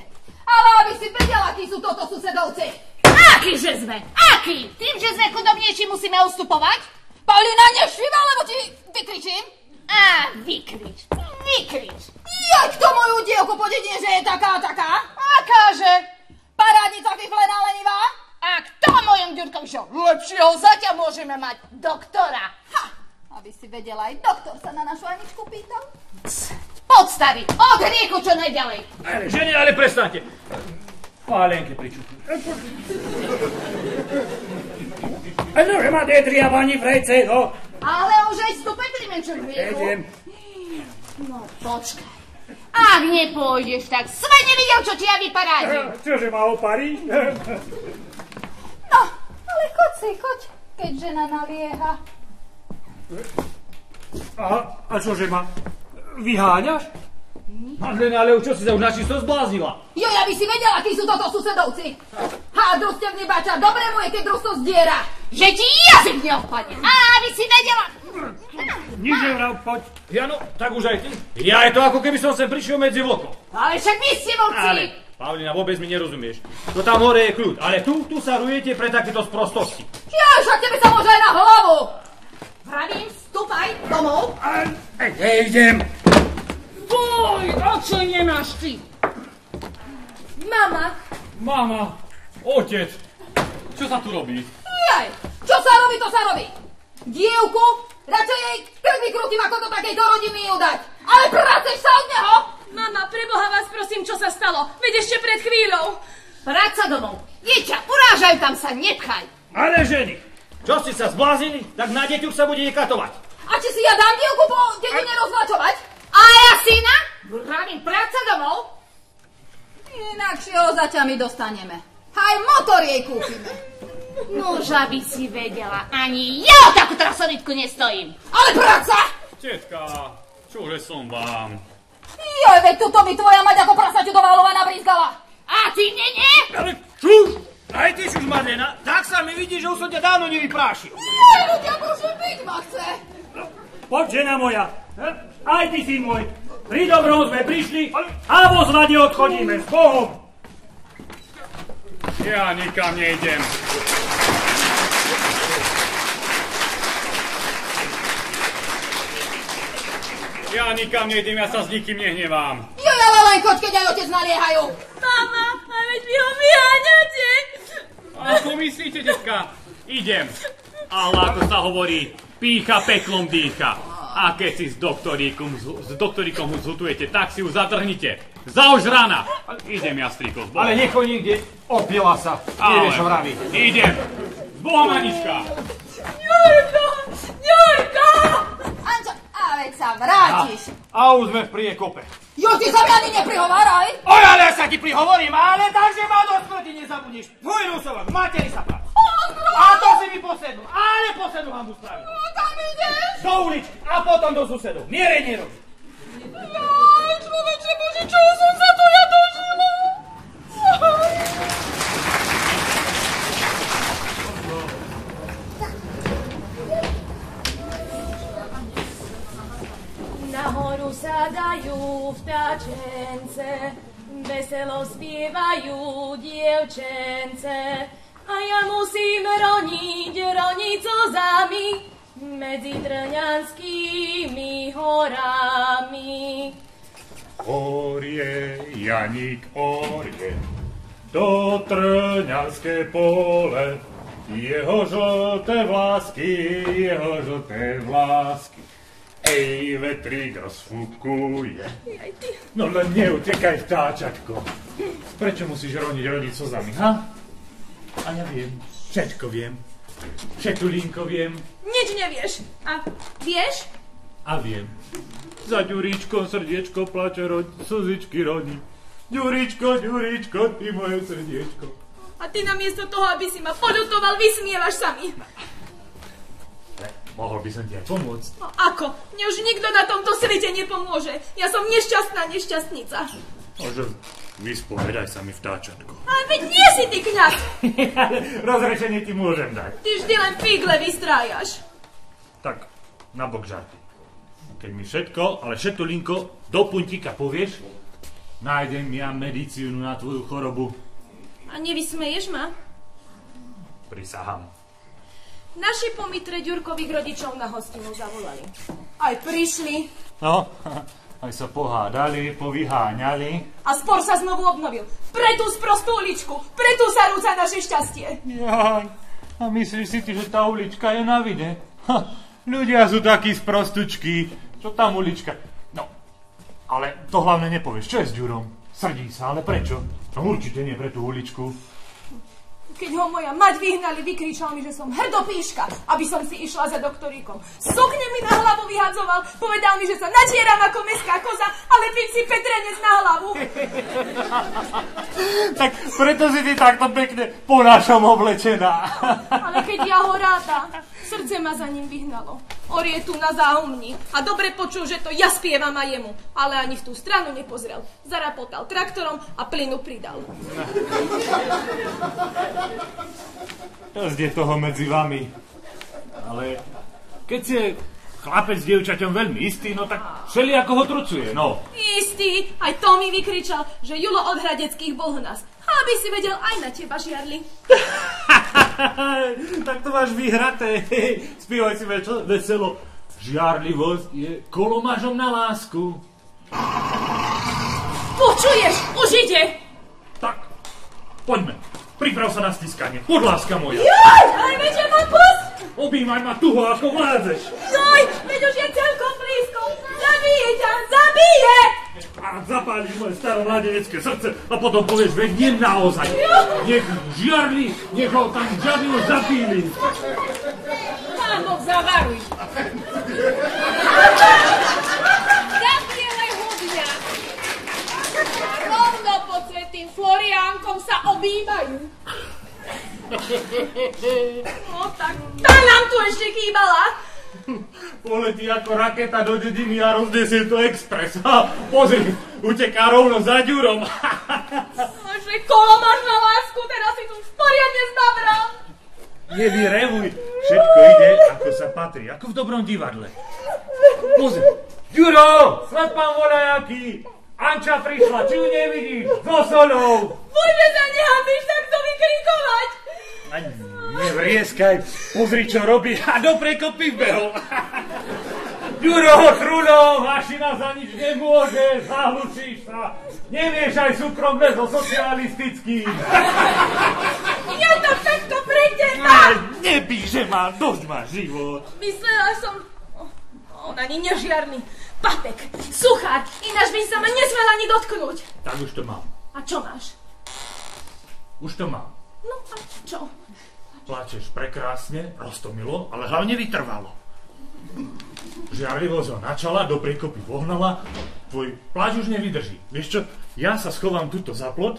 S3: Ale aby si vedela, akí sú toto susedovci.
S7: Aký že sme? Aký? Tým, že sme chudobnejší, musíme ustupovať?
S3: Paulina, nešviva, lebo ti vykričím.
S7: A vykrič, vykrič.
S3: Jak to moju dievku po dedine, že je taká, taká?
S7: Akáže?
S3: Parádnica vyflená lenivá?
S7: A kto mojom Ďurkovičom? Lepšieho zaťa môžeme mať doktora.
S3: Ha, aby si vedela, aj doktor sa na našu Aničku pýtal.
S7: Podstaví, od hriechu čo najďalej.
S4: Žene, ale prestaňte. Pálenke pričukujú.
S6: E, no, že ma detria pani Frejce, no.
S7: Ale už aj stupeň primenčuj hriechu.
S6: Idem.
S7: No počkaj. Ak nepôjdeš, tak svet nevidel, čo ti ja vyparádim.
S6: Čože ma oparíš?
S3: No, ale choď si, choď, keď žena nalieha.
S6: A, a čože ma vyháňaš?
S4: Madlena, ale čo si sa už načisto zbláznila?
S3: Jo, ja by si vedela, akí sú toto susedovci. Há, družstevný bača, dobre mu je, keď družstvo zdiera.
S7: Že ti jazyk neodpadne. A aby si vedela.
S6: Nič nevrav, poď.
S4: Jano, tak už aj ty. Ja je to ako keby som sem prišiel medzi vlkov.
S7: Ale však vy ste vlci.
S4: Ale, Pavlina, vôbec mi nerozumieš. To tam hore je kľud, ale tu, tu sa rujete pre takéto sprostosti.
S3: Ja, však tebe sa môže aj na hlavu.
S7: Pravím, stúpaj domov.
S6: Nejdem.
S8: Fuj, o čo nemáš ty?
S7: Mama,
S4: Mama, otec, čo sa tu robí?
S3: Jaj, čo sa robí, to sa robí. Dievku, radšej jej krk vykrútim, ako do takejto rodiny ju dať. Ale praceš sa od neho.
S7: mama, preboha vás prosím, čo sa stalo? Veď ešte pred chvíľou. Vráť sa domov. Dieťa, urážajú tam sa, nepchaj.
S4: Ale ženy, čo ste sa zbláznili, tak na deťuch sa bude katovať.
S3: A či si ja dám dievku po dedine rozvačovať?
S7: A ja syna? Vravím, vráť sa domov.
S3: Inakšieho zaťa my dostaneme. Aj motor jej kúpime.
S7: Nož, aby si vedela, ani ja o takú trasovitku nestojím.
S3: Ale práca!
S9: Tetka, čože som vám?
S3: Joj, veď tuto mi tvoja mať ako prasaťu do Válova nabrízgala.
S7: A ty nie, nie?
S4: Ale čuž! Aj ty šuž, Madlena, tak sa mi vidí, že už som ťa dávno nevyprášil.
S3: Joj, ľudia, bože, byť ma chce.
S6: Poď, žena moja. Aj ty, syn môj. Pri dobrom sme prišli a vo zvade odchodíme. S Bohom.
S9: Ja nikam nejdem. Ja nikam nejdem, ja sa s nikým nehnevám.
S3: Joj, ale len choď, keď aj otec naliehajú.
S7: Mama, a veď vy ho vyháňate.
S9: Ako myslíte, detka? Idem. Ale ako sa hovorí, pícha peklom dýcha. A keď si s doktoríkom, s doktoríkom zhutujete, tak si ju zadrhnite. Za už rana. Idem, Jastríko, s Bohom.
S4: Ale necho nikde, opila sa. Nevieš, čo vraví.
S9: Idem. S Bohom, Anička.
S3: Jurko, Jurko! Ančo, a veď sa vrátiš.
S6: A
S5: A už sme v priekope.
S3: Jo, ty sa mi ani neprihováraj!
S5: Oj, ale ja sa ti prihovorím, ale takže ma do smrti nezabudíš. Tvoj rusovok, materi sa prác. A to si mi posednú, ale posednú hambu spravím.
S3: Kam ideš?
S5: Do uličky a potom do susedov. Mierej nerob.
S3: Jaj, človeče Bože, čo som sa to ja dožila?
S8: Nahoru sadajú vtáčence, veselo spievajú dievčence. A ja musím roniť, roniť slzami medzi trňanskými horami.
S5: Orie, Janík, orie, to trňanské pole, jeho žlté vlásky, jeho žlté vlásky. Ej, vetrík rozfúkuje. No len neutekaj, vtáčatko. Prečo musíš roniť rodiť slzami, ha? A ja viem, všetko viem. Všetulínko viem
S8: Nič nevieš. A vieš?
S5: a viem. Za ďuríčkom srdiečko plače, ro- slzičky rodí. Ďuríčko, ďuríčko, ty moje srdiečko.
S8: A ty namiesto toho, aby si ma poľutoval, vysmievaš sa mi.
S5: Mohol by som ti aj pomôcť.
S8: No ako? Mne už nikto na tomto svete nepomôže. Ja som nešťastná nešťastnica.
S5: Môže vyspovedaj sa mi vtáčatko.
S8: Ale veď nie si ty kňaz. [LAUGHS]
S5: Rozrešenie ti môžem dať.
S8: Ty vždy len figle vystrájaš.
S5: Tak, na bok žarty. Keď mi všetko, ale všetko linko, do puntíka povieš, nájdem ja medicínu na tvoju chorobu.
S8: A nevysmeješ ma?
S5: Prisahám.
S8: Naši po Mitre Ďurkových rodičov na hostinu zavolali. Aj prišli
S5: No, [LAUGHS] aj sa pohádali, povyháňali.
S8: a spor sa znovu obnovil. Pre tú sprostú uličku, pre tú sa rúca naše šťastie.
S5: Jaj, a myslíš si ty, že tá ulička je na vide? Ha, ľudia sú takí sprostučky. Čo tam ulička? No, ale to hlavne nepovieš. Čo je s Ďurom? Srdí sa, ale prečo? No určite nie pre tú uličku.
S8: Keď ho moja mať vyhnali, vykričal mi, že som hrdopíška, aby som si išla za doktoríkom. Sukne mi na hlavu vyhadzoval, povedal mi, že sa natieram ako meská koza, ale piť si petrenec na hlavu. [LAUGHS]
S5: Tak preto si ty takto pekne po našom oblečená.
S8: Ale keď ja ho ráta, [LAUGHS] srdce ma za ním vyhnalo. Orie tu na záhumni a dobre počul, že to ja spievam a jemu, ale ani v tú stranu nepozrel. Zarapotal traktorom a plynu pridal.
S5: Je toho medzi vami. Ale keď si chlapec s dievčaťom veľmi istý, no tak všeli ako ho trucuje, no.
S8: Istý, aj to mi vykričal, že Julo od Hradeckých bol nás. Aby si vedel, aj na teba žiarli. [LAUGHS] [LAUGHS]
S5: tak to máš vyhraté. [LAUGHS] Spívaj si veselo. Žiarlivosť je kolomažom na lásku.
S8: Počuješ, už ide.
S5: Tak, poďme. Priprav sa na stiskanie. Poď, láska moja.
S8: Joj, aj veď ma pust.
S5: Objímaj ma tuho, ako vládzeš.
S8: Joj, veď už je celkom ťa, zabije.
S5: A zapáliš moje staromladenecké srdce a potom povieš, veď nie naozaj. Nech žiarli, nech ho tam žiarlivo zapíli.
S2: Pán Boh, zavaruj. Rovno pod svetým Floriánkom sa obývajú.
S8: No tak, tá nám tu ešte chýbala.
S5: Poletí ako raketa do dediny a roznesie to expres. Ha, pozri, uteká rovno za ďurom. [LAUGHS]
S8: Že kolo máš na lásku, teraz si tu už poriadne znabral.
S5: Nevyrevuj, všetko ide ako sa patrí, ako v dobrom divadle. Pozri, Ďuro, snad pán voľajaký. Anča prišla, či ju nevidíš? So solou.
S8: Bože, sa nehambíš takto vykrikovať.
S5: Nevrieskaj, pozri, čo robí a do prekopy vbehol. [LAUGHS] Ďuro, trulo, mašina za nič nemôže, zahlučíš sa. Nemiešaj súkromné so socialistickým. [LAUGHS]
S8: Ja to všetko pre teba.
S5: Nebíš, že má, dosť má život.
S8: Myslela som... On ani nežiarný. Papek, suchár, ináč by sa ma nesmel ani dotknúť.
S5: Tak už to mám,
S8: A čo máš?
S5: už to mám.
S8: No a čo?
S5: Plačeš prekrásne, roztomilo, ale hlavne vytrvalo.
S9: žiarlivosť ho načala, do priekopy vohnala, tvoj pláč už nevydrží. Vieš čo, ja sa schovám tuto za plot,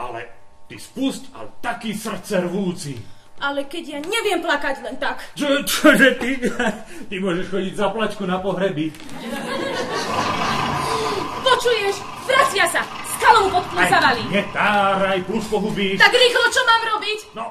S9: ale ty spust, ale taký srdce rvúci.
S8: Ale keď ja neviem plakať len tak.
S9: Čo, čože ty? [LAUGHS] Ty môžeš chodiť za plačku na pohreby.
S8: Počuješ? Vracia sa! Skalou podplúzavali.
S9: netáraj, plus pohubíš.
S8: Tak rýchlo, čo mám robiť?
S9: No,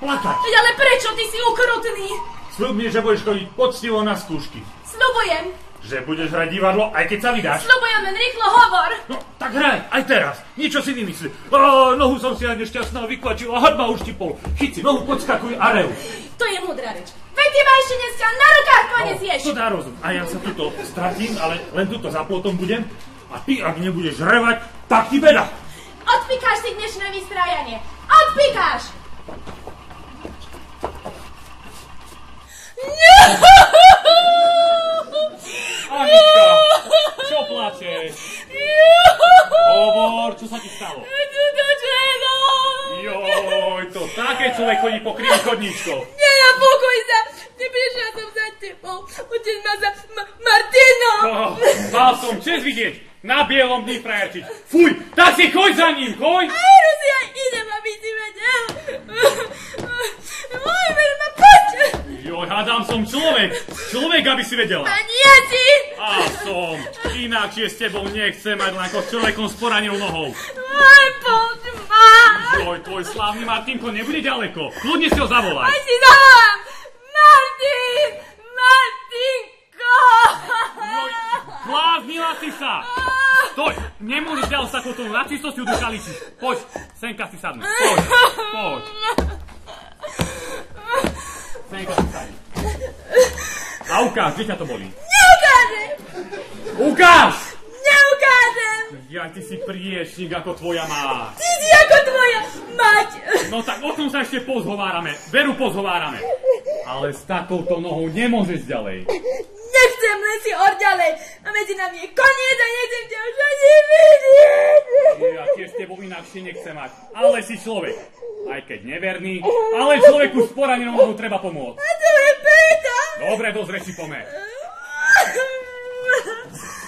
S9: plakať.
S8: Veď ale prečo? Ty si ukrutný.
S9: Sľub mi, že budeš chodiť poctivo na skúšky.
S8: Sľubujem.
S9: Že budeš hrať divadlo, aj keď sa vydáš.
S8: Sľubujem, len rýchlo hovor.
S9: No, tak hraj, aj teraz. Niečo si vymysli. O, nohu som si aj nešťastná vykvačil a had ma uštipol. Chyť si nohu, podskakuj a rev.
S8: To je múdra reč. Veď ty ma ešte dneska na rukách ponesieš.
S9: To dá rozum. A ja sa tuto stratím, ale len tuto za plotom budem. A ty, ak nebudeš revať, tak ti beda.
S8: Odpikáš si dnešné vystrájanie. Odpikáš!
S9: Anička, čo plačeš? Hovor, čo sa ti stalo? Joj, to také človek chodí po krivých chodníčkoch.
S8: Nie, ja pokoj sa. Neprišla som za tebou. Otec ma za Ma- Martino.
S9: Oh, mal som čest vidieť na bielom dni frajerčiť. Fuj, tak si choď za ním, choď!
S8: Aj, Rusia, idem, aby si vedel. Môj ver ma poď.
S9: Joj, hádam som človek. Človek, aby si vedela.
S8: Maniaci.
S9: A som. Ináč s tebou nechcem mať len ako s človekom s poranenou nohou.
S8: Poď ma.
S9: Joj, tvoj slávny Martinko nebude ďaleko. Kľudne si ho zavolaj.
S8: Aj si zavolám. Martin. Martinko.
S9: Joj, bláznila si sa. Stoj, nemôžeš ďalej s takouto nacistosťou do kalici. Poď, senka si sadnú. Poď, poď. Senka si sadnú. A ukáž, kde ťa to bolí.
S8: Neukážem.
S9: Ukáž!
S8: Neukážem.
S9: Ja, ty si priešnik ako tvoja má.
S8: Ty si ako tvoja mať.
S9: No tak o tom sa ešte pozhovárame. Veru pozhovárame. Ale s takouto nohou nemôžeš ďalej.
S8: Nechcem len si orďalej. A medzi nami je koniec a nechcem ťa už ani vidieť.
S9: Ja tiež s tebou inakšie nechcem mať. Ale si človek. Aj keď neverný, ale človeku s poranenou nohou treba pomôcť.
S8: A to je pýta.
S9: Dobre, do zreči pome.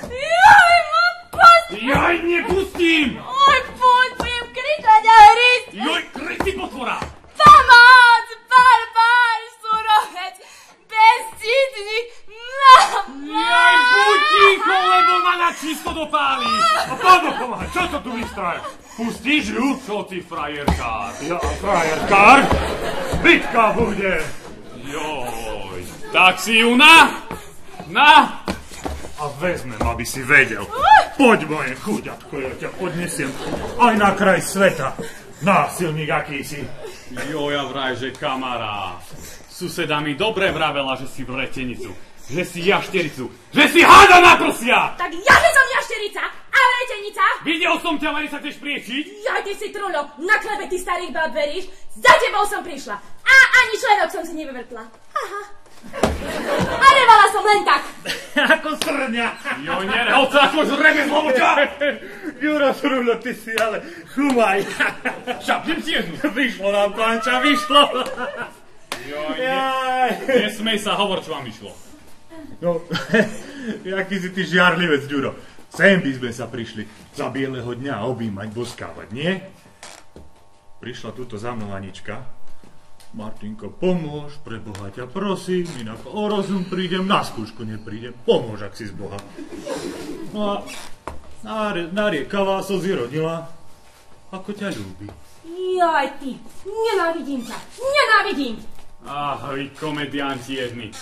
S8: Joj.
S9: Jaj, nepustím!
S8: Oj, poď, budem kričať a hryť.
S9: Joj, kresti potvora!
S8: Pomoc, barbár, surovec, bezcitný,
S9: Jaj, buď ticho, lebo ma na čisto dopálí.
S5: A pánu pomáhaj, čo to tu vystraje?
S9: Pustíš ju? Čo ty, frajerkár?
S5: Ja, frajerkár, bitka bude.
S9: Joj, tak si ju na? Na?
S5: A vezmem, aby si vedel. Poď, moje chuďatko, ja ťa odnesiem aj na kraj sveta. Násilník aký si.
S9: Jo, ja vraj, že kamarát. Suseda mi dobre vravela, že si vretenicu. Že si jaštericu. Že si háda na prsia!
S8: Tak ja, že som jašterica a letenica.
S9: Videl som ťa, Mari, sa chceš priečiť?
S8: Ja, ty si trulo, na klebe ty starých bab veríš? Za tebou som prišla. A ani členok som si nevyvrtla. Aha. A revala som len tak. [LAUGHS]
S5: Ako srňa.
S9: Jo, nerehol sa ako zrebe zloboča! [LAUGHS]
S5: Juro Srulo, ty si ale chumaj. [LAUGHS]
S9: Šapnem si jednu.
S5: Vyšlo nám, panča, vyšlo.
S9: Joj, ne, nesmej sa, hovor, čo vám vyšlo.
S5: No, [LAUGHS] jaký si ty žiarlivec, Ďuro. Sem by sme sa prišli za bieleho dňa objímať, boskávať, nie? Prišla túto za mnou Anička. Martinko, pomôž, pre Boha ťa prosím, inak o rozum prídem, na skúšku neprídem, pomôž, ak si z Boha. No a nariekavá slzy rodila, ako ťa ľúbi.
S8: Jaj, ty, nenávidím ťa, nenávidím.
S9: Ah, vy komedianti jedni.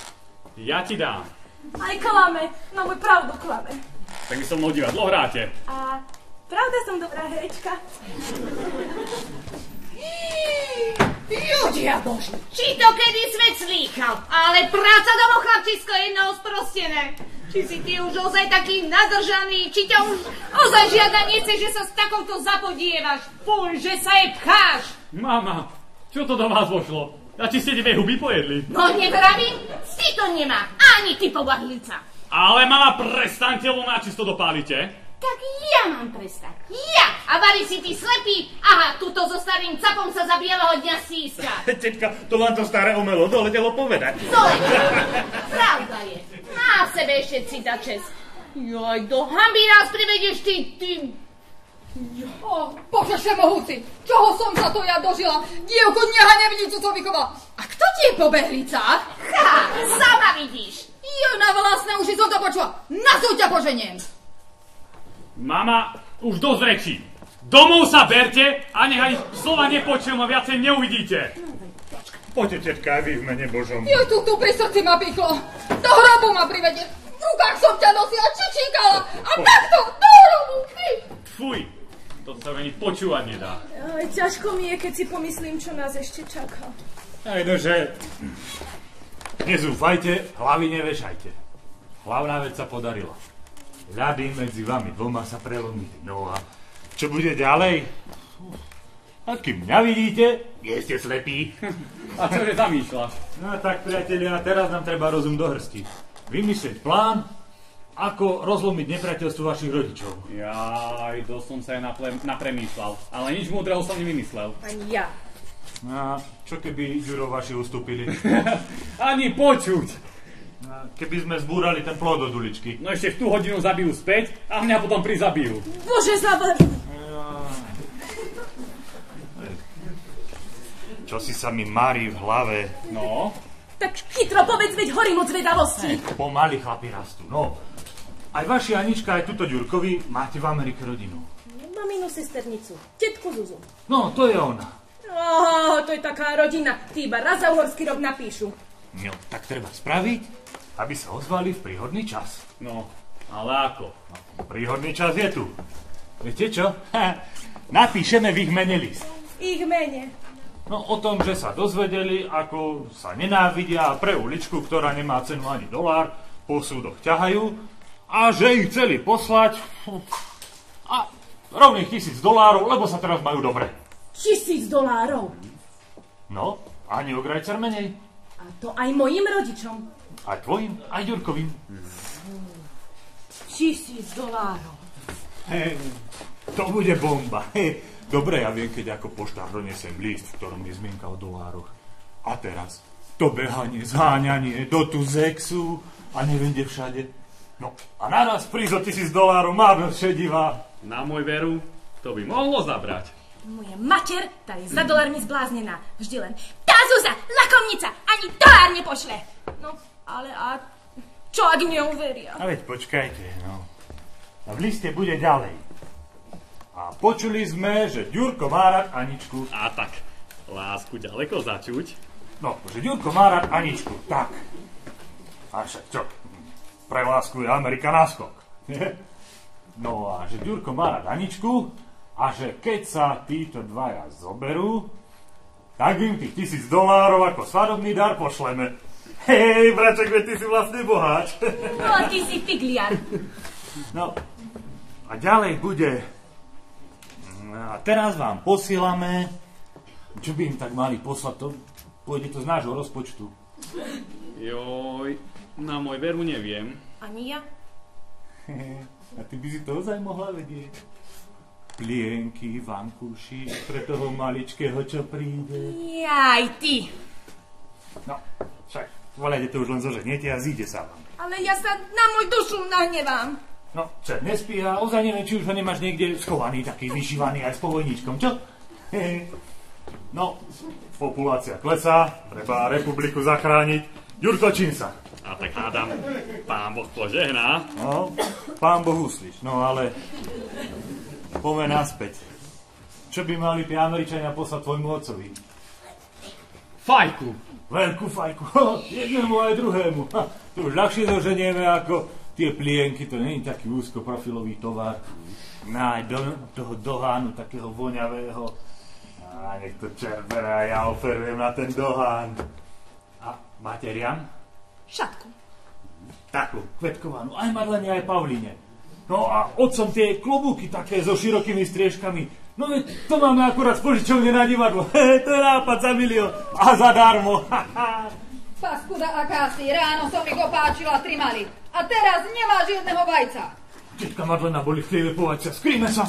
S9: Ja ti dám.
S8: Aj klame, no môj pravdu klame.
S9: Tak by som mohol divadlo hráte.
S8: A pravda som dobrá herečka.
S7: Ľudia boží, či to kedy svet slýchal, ale práca domo chlapčisko je jednou sprostené. Či si ty už ozaj taký nadržaný, či ťa už ozaj žiada nechce, že sa s takouto zapodievaš. Fuj, že sa jej pcháš.
S9: Mama, čo to do vás vošlo? A či ste dve huby pojedli?
S7: No nevravím, si to nemá, ani ty povahlica.
S9: Ale mama, prestaňte, lebo na čisto dopálite.
S7: Tak ja mám prestať. Ja! A vari si ty slepý? Aha, tuto so starým capom sa za bieleho dňa síska. [LAUGHS]
S5: Teďka, to vám to staré omelo doletelo povedať.
S7: To je pravda je. všetci za čes. Joj, do hamby nás privedieš ty, ty...
S3: O, Bože všemohúci, čoho som sa to ja dožila? Dievku nehanebnicu co vychovala. A kto ti je pobehlica?
S7: Ha, sama vidíš.
S3: Jo, na vlastné uši som to počula. Na ťa poženiem.
S5: Mama, už dosť rečí. Domov sa berte a nech ani slova nepočujem a viacej neuvidíte. Poďte, tetka, aj vy v mene Božom.
S3: Jo, tu, tu pri srdci ma pichlo. Do hrobu ma privedie. V rukách som ťa nosila, čičíkala. A takto, do hrobu, ty.
S5: Fuj, to sa ani počúvať nedá.
S8: Aj, ťažko mi je, keď si pomyslím, čo nás ešte čaká.
S5: Aj nože, nezúfajte, hlavy nevešajte. Hlavná vec sa podarila. Ľady medzi vami dvoma sa prelomili. No a čo bude ďalej? A kým mňa vidíte, nie ste slepí.
S4: A čože zamýšľaš?
S5: No tak, priatelia, teraz nám treba rozum do hrsti. Vymyslieť plán, ako rozlomiť nepriateľstvo vašich rodičov.
S4: Jaj, dosť som sa aj naple- napremýšľal, ale nič múdreho som nevymyslel.
S8: Ani ja.
S5: A čo keby Ďuro vaši ustúpili? [LAUGHS]
S4: Ani počuť!
S5: No, Keby sme zbúrali ten plod od uličky.
S4: No ešte v tú hodinu zabijú späť a mňa potom prizabijú.
S8: Bože, zabar...
S5: Čo si sa mi marí v hlave?
S4: No,
S8: Tak chytro povedz, veď horím od zvedavosti.
S5: Pomaly chlapi rastú, no. Aj vaši Anička, aj tuto Ďurkovi máte v Amerike rodinu.
S8: Maminu sesternicu, tetku Zuzu.
S5: No, to je ona.
S8: Oh, to je taká rodina. Ty iba raz za uhorský rok napíšu.
S5: No, tak treba spraviť, aby sa ozvali v príhodný čas.
S4: no, ale ako?
S5: No, príhodný čas je tu. Viete čo? Ha, [LAUGHS] napíšeme v ich mene list.
S8: Ich mene.
S5: No o tom, že sa dozvedeli, ako sa nenávidia a pre uličku, ktorá nemá cenu ani dolár, po súdoch ťahajú a že ich chceli poslať a rovných tisíc dolárov, lebo sa teraz majú dobre.
S8: Tisíc dolárov.
S5: No, ani o Grajcer menej.
S8: A to aj mojim rodičom.
S5: Aj tvojim, aj Ďurkovým.
S8: Tisíc dolárov.
S5: Hej, to bude bomba. Hej, dobre, ja viem, keď ako poštár donesem list, v ktorom je zmienka o dolároch. A teraz to behanie, zháňanie do tu zexu a neviem kde všade. No a naraz prísť o tisíc dolárov, márnosť šedivá.
S4: Na môj veru, to by mohlo zabrať.
S8: Moja mater, tá je za dolármi zbláznená. Vždy len tá Zuza, lakomnica, ani dolár nepošle. No, ale a čo ak neuveria?
S5: A veď počkajte, no. A v liste bude ďalej. A počuli sme, že Ďurko má rád Aničku.
S4: A tak, lásku ďaleko začuť.
S5: No, že Ďurko má rád Aničku, tak. A však čo? Pre lásku je Amerika náskok. [LAUGHS] No a že Ďurko má rád Aničku a že keď sa títo dvaja zoberú, tak im tých tisíc dolárov ako svadobný dar pošleme. Hej, braček, veď ty si vlastne boháč. [LAUGHS]
S8: No a ty si figliar.
S5: No, a ďalej bude... A teraz vám posielame... Čo by im tak mali poslať? To, pôjde to z nášho rozpočtu.
S4: Joj, na môj veru neviem.
S8: Ani ja. [LAUGHS]
S5: A ty by si to ozaj mohla vedieť. Plienky, vankúši, pre toho maličkého, čo príde.
S8: Jaj, ty.
S5: No, však, voľajte to už len zoženiete a zíde sa vám.
S8: Ale ja sa na môj dušu nahnevám.
S5: No, čo, nespí a ozaj neviem, či už ho nemáš niekde schovaný, taký vyšívaný aj s povojničkom, čo? No, populácia klesá, treba republiku zachrániť. Ďurko, čím sa?
S4: A tak hádam, pán Boh požehná.
S5: No, pán Boh uslíš, no ale poďme naspäť. Čo by mali tie Američania poslať tvojmu otcovi?
S4: Fajku.
S5: Veľkú fajku, [LAUGHS] jednému aj druhému. Ha, to už ľahšie doženieme ako tie plienky, to nie je taký úzkoprofilový tovar. Náj do toho dohánu takého voňavého. A nech to čerbera, ja oferujem na ten dohán. Máte rian?
S8: Šatku.
S5: Takú, kvetkovanú, aj Marlene, aj Pavline. No a otcom tie klobúky také so širokými striežkami. No veď to máme akurát požičovne na divadlo. [LAUGHS] To je nápad za milión. A zadarmo. [LAUGHS]
S3: Paskuda akási, ráno som ich opáčila tri mali. A teraz nemá žiadneho vajca.
S5: Tetka Madlena boli v povedať sa. Skrýme sa.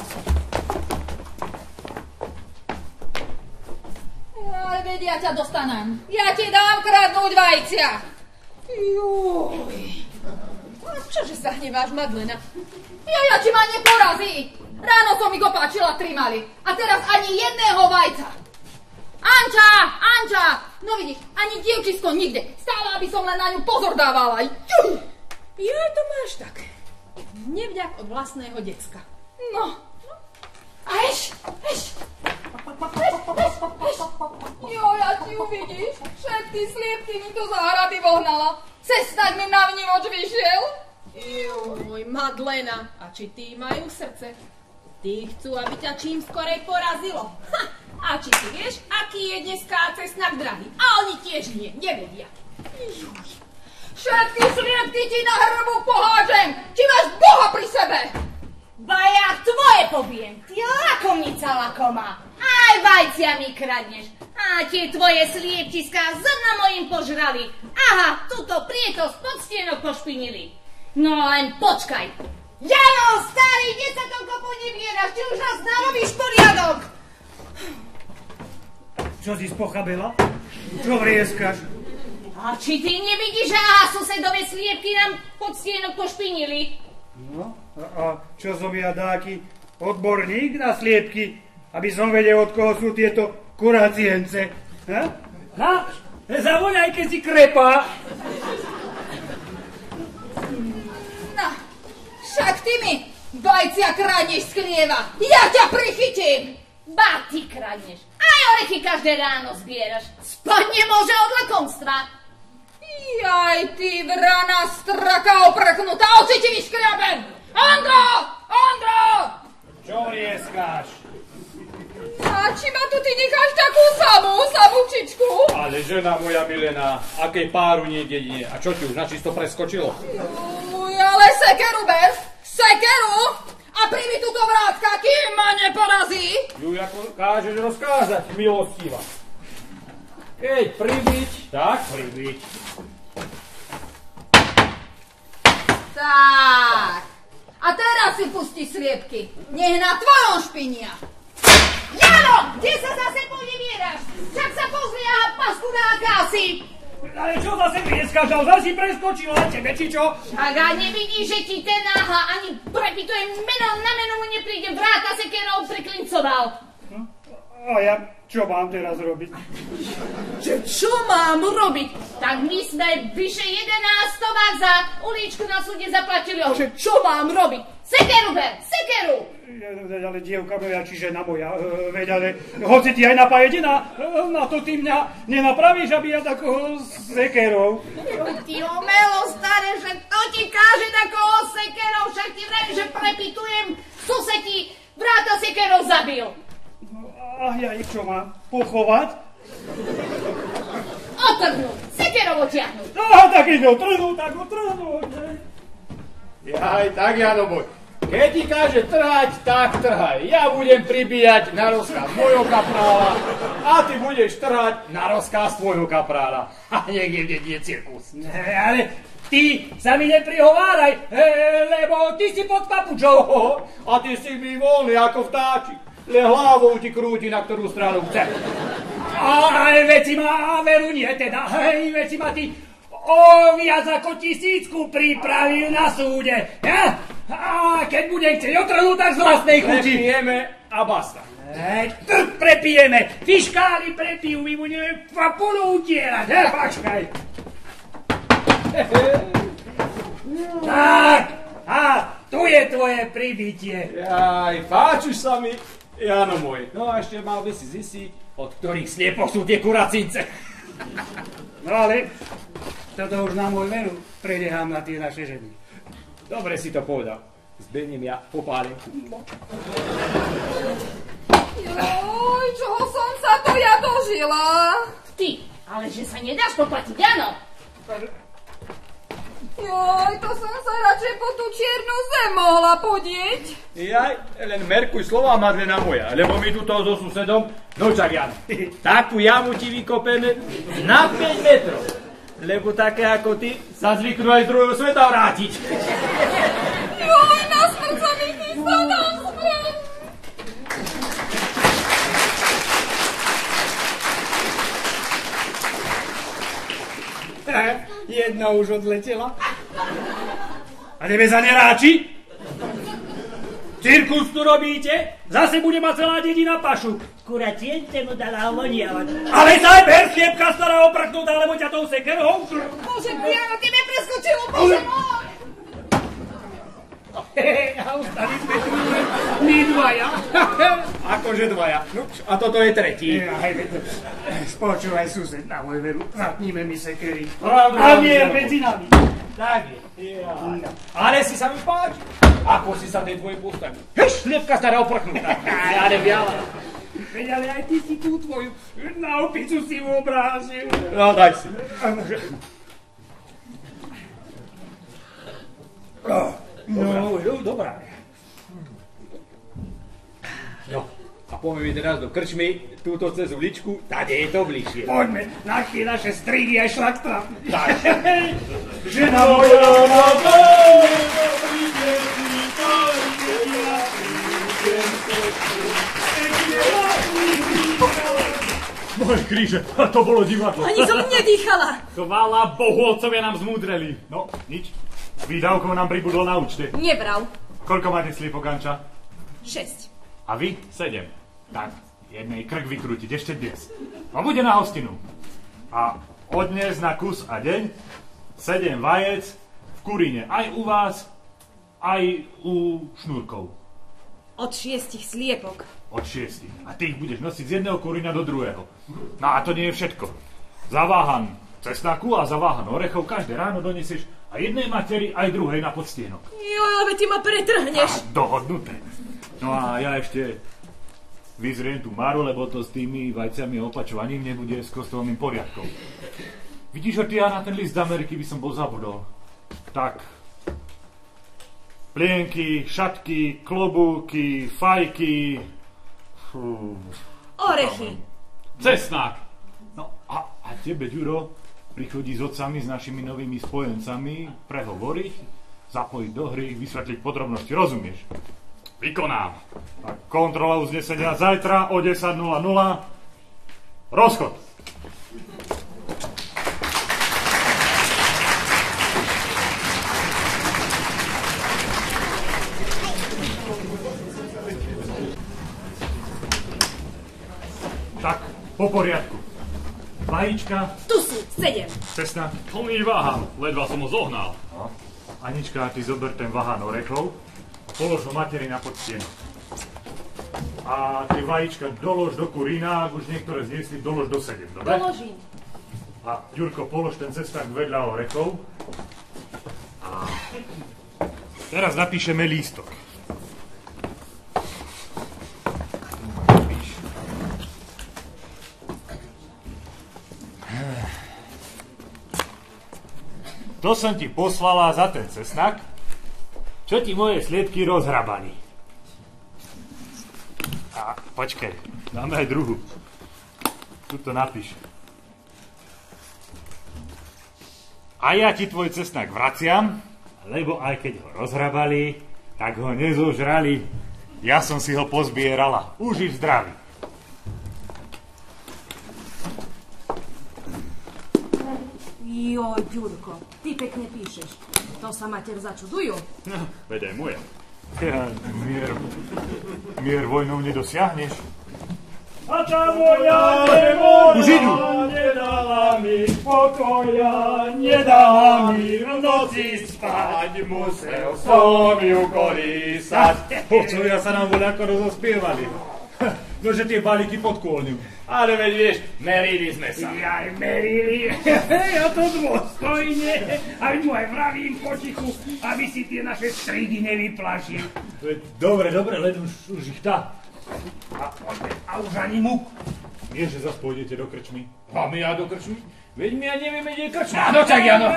S3: Ale veď ja ťa dostanem. Ja ti dám kradnúť vajcia. Juj.
S7: A čo
S8: sa hneváš, Madlena?
S3: Ja, ja, či ma neporazí. Ráno som ich opáčila tri mali. A teraz ani jedného vajca. Anča, Anča, no vidíš, ani dievčisko nikde. Stále, aby som len na ňu pozor dávala. Juj.
S8: Ja to máš tak. Nevďak od vlastného decka.
S3: No. A eš, eš. Jo, ja ti uvidíš. Všetky sliepky mi do záhrady vohnala. Cestať mi na vnímoč vyšiel.
S8: Joj, Madlena, a či tí majú srdce? Tí chcú, aby ťa čím skorej porazilo. Ha, a či ty vieš, aký je dneska cestnak drahý? A oni tiež nie, nevedia.
S3: Juj. Všetky sliepky ti na hrbu pohážem. Či máš Boha pri sebe.
S7: Ba ja tvoje pobijem, ty lakomnica lakoma. Aj vajcia mi kradneš. A tie tvoje slieptiská zrna mojim požrali. Aha, tuto prieto spod stienok pošpinili. No len počkaj. Jano, starý, kde sa toľko ponevieraš? Ty už nás narobíš poriadok.
S10: Čo si spochabela? Čo vrieskaš?
S7: A či ty nevidíš, že aha, susedové sliepky nám pod stienok pošpinili?
S10: No, a, a čo som ja dáky odborník na sliepky, aby som vedel, od koho sú tieto kuracience? Ha?
S6: Ha? Zavoňaj, keď si krepa.
S3: No, však ty mi vajcia kradneš z chlieva. Ja ťa prichytím.
S7: Ba, ty kradneš. Aj orechy každé ráno zbieraš. Spať nemôže od lakomstva.
S3: Jaj, ty vrana straka oprknutá, oči ti vyškriabem! Ondro! Ondro!
S10: Čo vrieskáš?
S3: A či ma tu ty necháš takú samú, samúčičku?
S11: Ale žena moja milená, akej páru nie. A čo ti už načisto preskočilo?
S3: Uj, ale sekeru bez, sekeru! A príjmi túto vrátka, kým ma neporazí!
S11: Ju, ako kážeš rozkázať, milostiva. Keď pribiť, tak pribiť.
S3: Tak. A teraz si pusti sliepky. Nech na tvojom špinia.
S7: Jano, kde sa zase ponevieraš? Však sa pozri, aha, paskudáka si.
S6: Ale čo zase vrieskaš? A zase si preskočila tebe, či čo?
S7: Ak a nevidíš, že ti ten aha ani prepituje meno na meno mu nepríde, vráta sekerou priklincoval.
S10: A ja čo mám teraz robiť?
S7: Čo mám robiť? Tak my sme vyše 11 továk za uličku na súde zaplatili. A že čo mám robiť? Sekeru ber, sekeru!
S10: Veď ale dievka moja, či žena moja, e, veď ale hoci ti aj napájete na, e, na to ty mňa nenapravíš, aby ja takého sekerov.
S7: Ty omelo, staré, že to ti káže takoho sekerov, však ti vrajím, že prepitujem, sused ti vráta sekerov zabil.
S10: A ja ich čo mám? Pochovať?
S7: Otrhnúť, sekerov otiahnuť.
S10: No, tak ich otrhnú, tak otrhnú.
S4: Jaj, tak Jano môj. Keď ti káže trhať, tak trhaj. Ja budem pribíjať na rozkaz môjho kaprála a ty budeš trhať na rozkaz tvojho kaprála. [LAUGHS] A niekde je cirkus.
S6: Ne, ale ty sa mi neprihováraj, e, lebo ty si pod papučou. [LAUGHS]
S4: A ty si mi voľný ako vtáčik. Le hlavou ti krúti, na ktorú stranu chce.
S6: Ale veci ma veru nie teda, hej, veci ma ty o viac ako tisícku pripravil na súde. Ja? A keď budem chcieť otrhnúť, tak z vlastnej chuti.
S4: Prepijeme a basta.
S6: Hej, tu prepijeme, fiškáli prepijú, my budeme papulu utierať, he, počkaj. Tak, a tu je tvoje pribytie.
S4: Jaj, páčiš sa mi, Jano môj. No a ešte mal by si zistiť,
S6: Od ktorých sliepoch sú tie kuracince.
S10: No ale toto už na môj veru predehám na tie naše ženy.
S4: Dobre si to povedal. Zbením ja popálim.
S3: Joj, čoho som sa to ja dožila?
S7: Ty, ale že sa nedáš poplatiť, áno?
S3: Joj, to som sa radšej po tú čiernu zem mohla podieť.
S4: Jaj, len merkuj slova Madlena moja, lebo my tu so susedom, no čak Jan, [LAUGHS] takú jamu ti vykopeme na 5 metrov. Lebo také ako ty sa zvyknú aj z druhého sveta vrátiť.
S3: Joj, na smrť sa mi chystá smrť.
S10: Jedna už odletela.
S6: A tebe sa neráči? Cirkus tu robíte? Zase bude mať celá dedina pašu.
S12: Kura tiente mu dala omoniavať.
S6: Ale sa aj ber chliebka stará opraknúť, alebo ťa tou sekerou.
S7: Bože, Piano, ty mi preskočilo, bože môj!
S6: A ustali sme tu my dvaja.
S13: Akože dvaja. No, a toto je tretí.
S6: Aj, Spočúvaj, sused, na môj veru, zapníme mi sekery.
S4: Pravda,
S6: A nie medzi nami.
S4: Tak je. Ale si sa mi páči. Ako si sa tej tvojej postaví. Heš, sliepka stará oprchnutá. [LAUGHS] Ja neviala.
S6: Veď ale aj ty si tú tvoju na opicu si uobrážil.
S13: No, daj si.
S6: No, no, dobrá.
S13: No, a poďme mi teraz do krčmy, túto cez uličku, tady je to bližšie.
S6: Poďme na tie naše strigy aj šlaktra.
S13: Tak. [LAUGHS]
S6: Žena moja na
S5: Moje kríže, to bolo divadlo.
S8: Ani som nedýchala.
S5: Chvála Bohu, otcovia nám zmúdreli. No, nič. Výdavkov nám pribudlo na účte.
S8: Nebral.
S5: Koľko máte slípok, Anča?
S8: Šesť.
S5: A vy? Sedem. Tak, jednej krk vykrútiť ešte dnes. A bude na hostinu. A od dnes na kus a deň sedem vajec v kurine. Aj u vás, aj u šnúrkov.
S8: Od šiestich sliepok.
S5: Od šiestich. A ty ich budeš nosiť z jedného kurina do druhého. No a to nie je všetko. Zaváhan cesnaku a zaváhan orechov každé ráno donesieš a jednej materi, aj druhej na podstienok.
S8: Joj, ale ty ma pretrhneš.
S5: Dohodnuté. No a ja ešte vyzriem tú Maru, lebo to s tými vajciami a opačovaním nebude s kostolným poriadkom. Vidíš, že ja na ten list z Ameriky by som bol zabudol. Tak. Plienky, šatky, klobúky, fajky. Fú.
S8: Orechy.
S5: Cesnák. No a, a tebe, Ďuro, prichodí s otcami, s našimi novými spojencami, prehovoriť, zapojiť do hry, vysvetliť podrobnosti, rozumieš? Vykonám. Tak kontrola uznesenia zajtra o 10.00. Rozchod. Tak, po poriadku. Vajíčka,
S8: Tu sú, sedem.
S5: cesna. Plný váham, ledva som ho zohnal. Anička, ty zober ten váhan orechov a polož ho materi na podstienok. A tie vajíčka dolož do kurína, ak už niektoré zniesli, dolož do 7, dobre?
S8: Doložím.
S5: A Ďurko, polož ten cestak vedľa orechov. A teraz napíšeme lístok. To som ti poslala za ten cesnak, čo ti moje sliedky rozhrabali. A počkaj, dáme aj druhú. Tuto napíš. A ja ti tvoj cesnak vraciam, lebo aj keď ho rozhrabali, tak ho nezožrali. Ja som si ho pozbierala. Uži v zdraví.
S8: Joj, Ďurko, ty pekne píšeš. To sa mater začudujú.
S5: No, veď aj moje. Ja, mier, mier vojnou nedosiahneš.
S6: A tá moja demona nedala mi pokoja, nedala mi v noci spať, musel som ju kolísať.
S5: Otcovia sa nám voľako rozospievali. Nože tie balíky pod kôľňu.
S4: Ale veď vieš, merili sme sa.
S6: Jaj, merili, ja to dôstojne, aj mu aj vravím potichu, aby si tie naše strigy nevyplašil.
S5: Dobre, dobre, len už, už ich tá.
S6: A, a už ani muk.
S5: Nie, že zase pôjdete do krčmy.
S4: A my ja do krčmy? Veď my ja nevieme, kde je krčma.
S6: No tak Jano. [LAUGHS]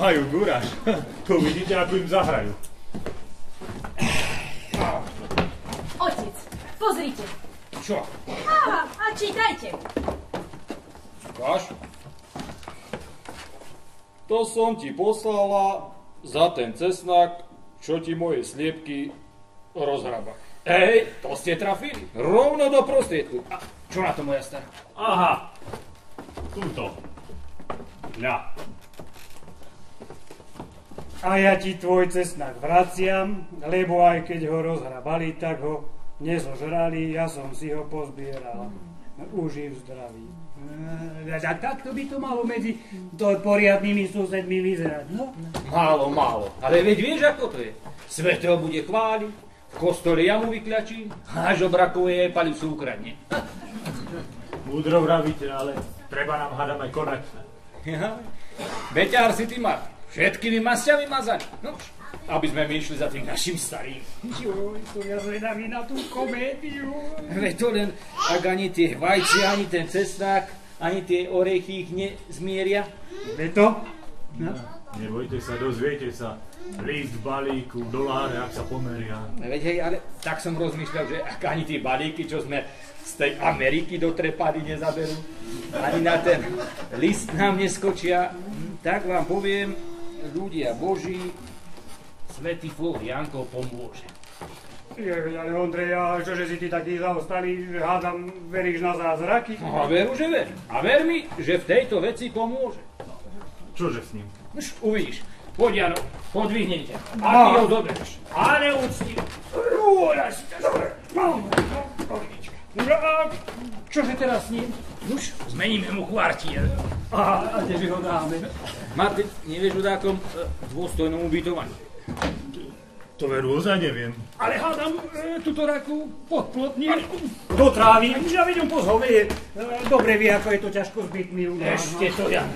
S5: Majú guráž. [LAUGHS] To uvidíte, ako im zahrajú.
S8: Otec, pozrite.
S4: Čo?
S8: Á, a čítajte.
S4: Káš? To som ti poslala za ten cesnak, čo ti moje sliepky rozhraba. Hej, to ste trafili. Rovno do prostriedku. A čo na to moja stará?
S5: Aha, túto. Ľa.
S6: A ja ti tvoj cesnak vraciam, lebo aj keď ho rozhrabali, tak ho nezožrali, ja som si ho pozbieral. Uživ zdraví. A takto by to malo medzi to poriadnymi susedmi vyzerať, no?
S4: Málo, málo. Ale veď vieš, ako to je. Svetel bude chváliť, v kostole jamu vykľačí, a žobrakové palicu ukradne.
S5: Múdro vravíte, ale treba nám hádam aj konečné.
S4: Ja, Beťár si ty má všetkými masťami mazaný. No, aby sme my išli za tým našim starým.
S6: Joj, to ja zvedavý na tú komédiu.
S4: Veď to len, ak ani tie vajci, ani ten cesták, ani tie orechy ich nezmieria.
S6: Veď to?
S5: No. Nebojte sa, dozviete sa. List v balíku, doláre, ak sa pomeria.
S4: Veď hej, ale tak som rozmýšľal, že ak ani tie balíky, čo sme z tej Ameriky do trepady nezaberú, ani na ten list nám neskočia, tak vám poviem, ľudia Boží, Svetý Florianko pomôže.
S6: Je, ale Ondrej, a čože si ty taký zaostalý, že hádam, veríš na zázraky?
S4: No a veru, že ver. A ver mi, že v tejto veci pomôže.
S5: Čože s ním?
S4: Už uvidíš. Poď, Jano, podvihnite. A
S6: No.
S4: ty ho. No, pohodička.
S6: No a čože teraz s ním?
S4: Už zmeníme mu kvartier.
S6: Aha, a kdeže ho dáme?
S4: Martin, nevieš o takom e, dôstojnom ubytovaní?
S5: To veru ozaj neviem.
S6: Ale hádam e, túto raku pod plot, nie? Do trávy, už ja vidím pozhovie. E, dobre vie, ako je to ťažko zbytný u nás.
S4: Ešte to ja.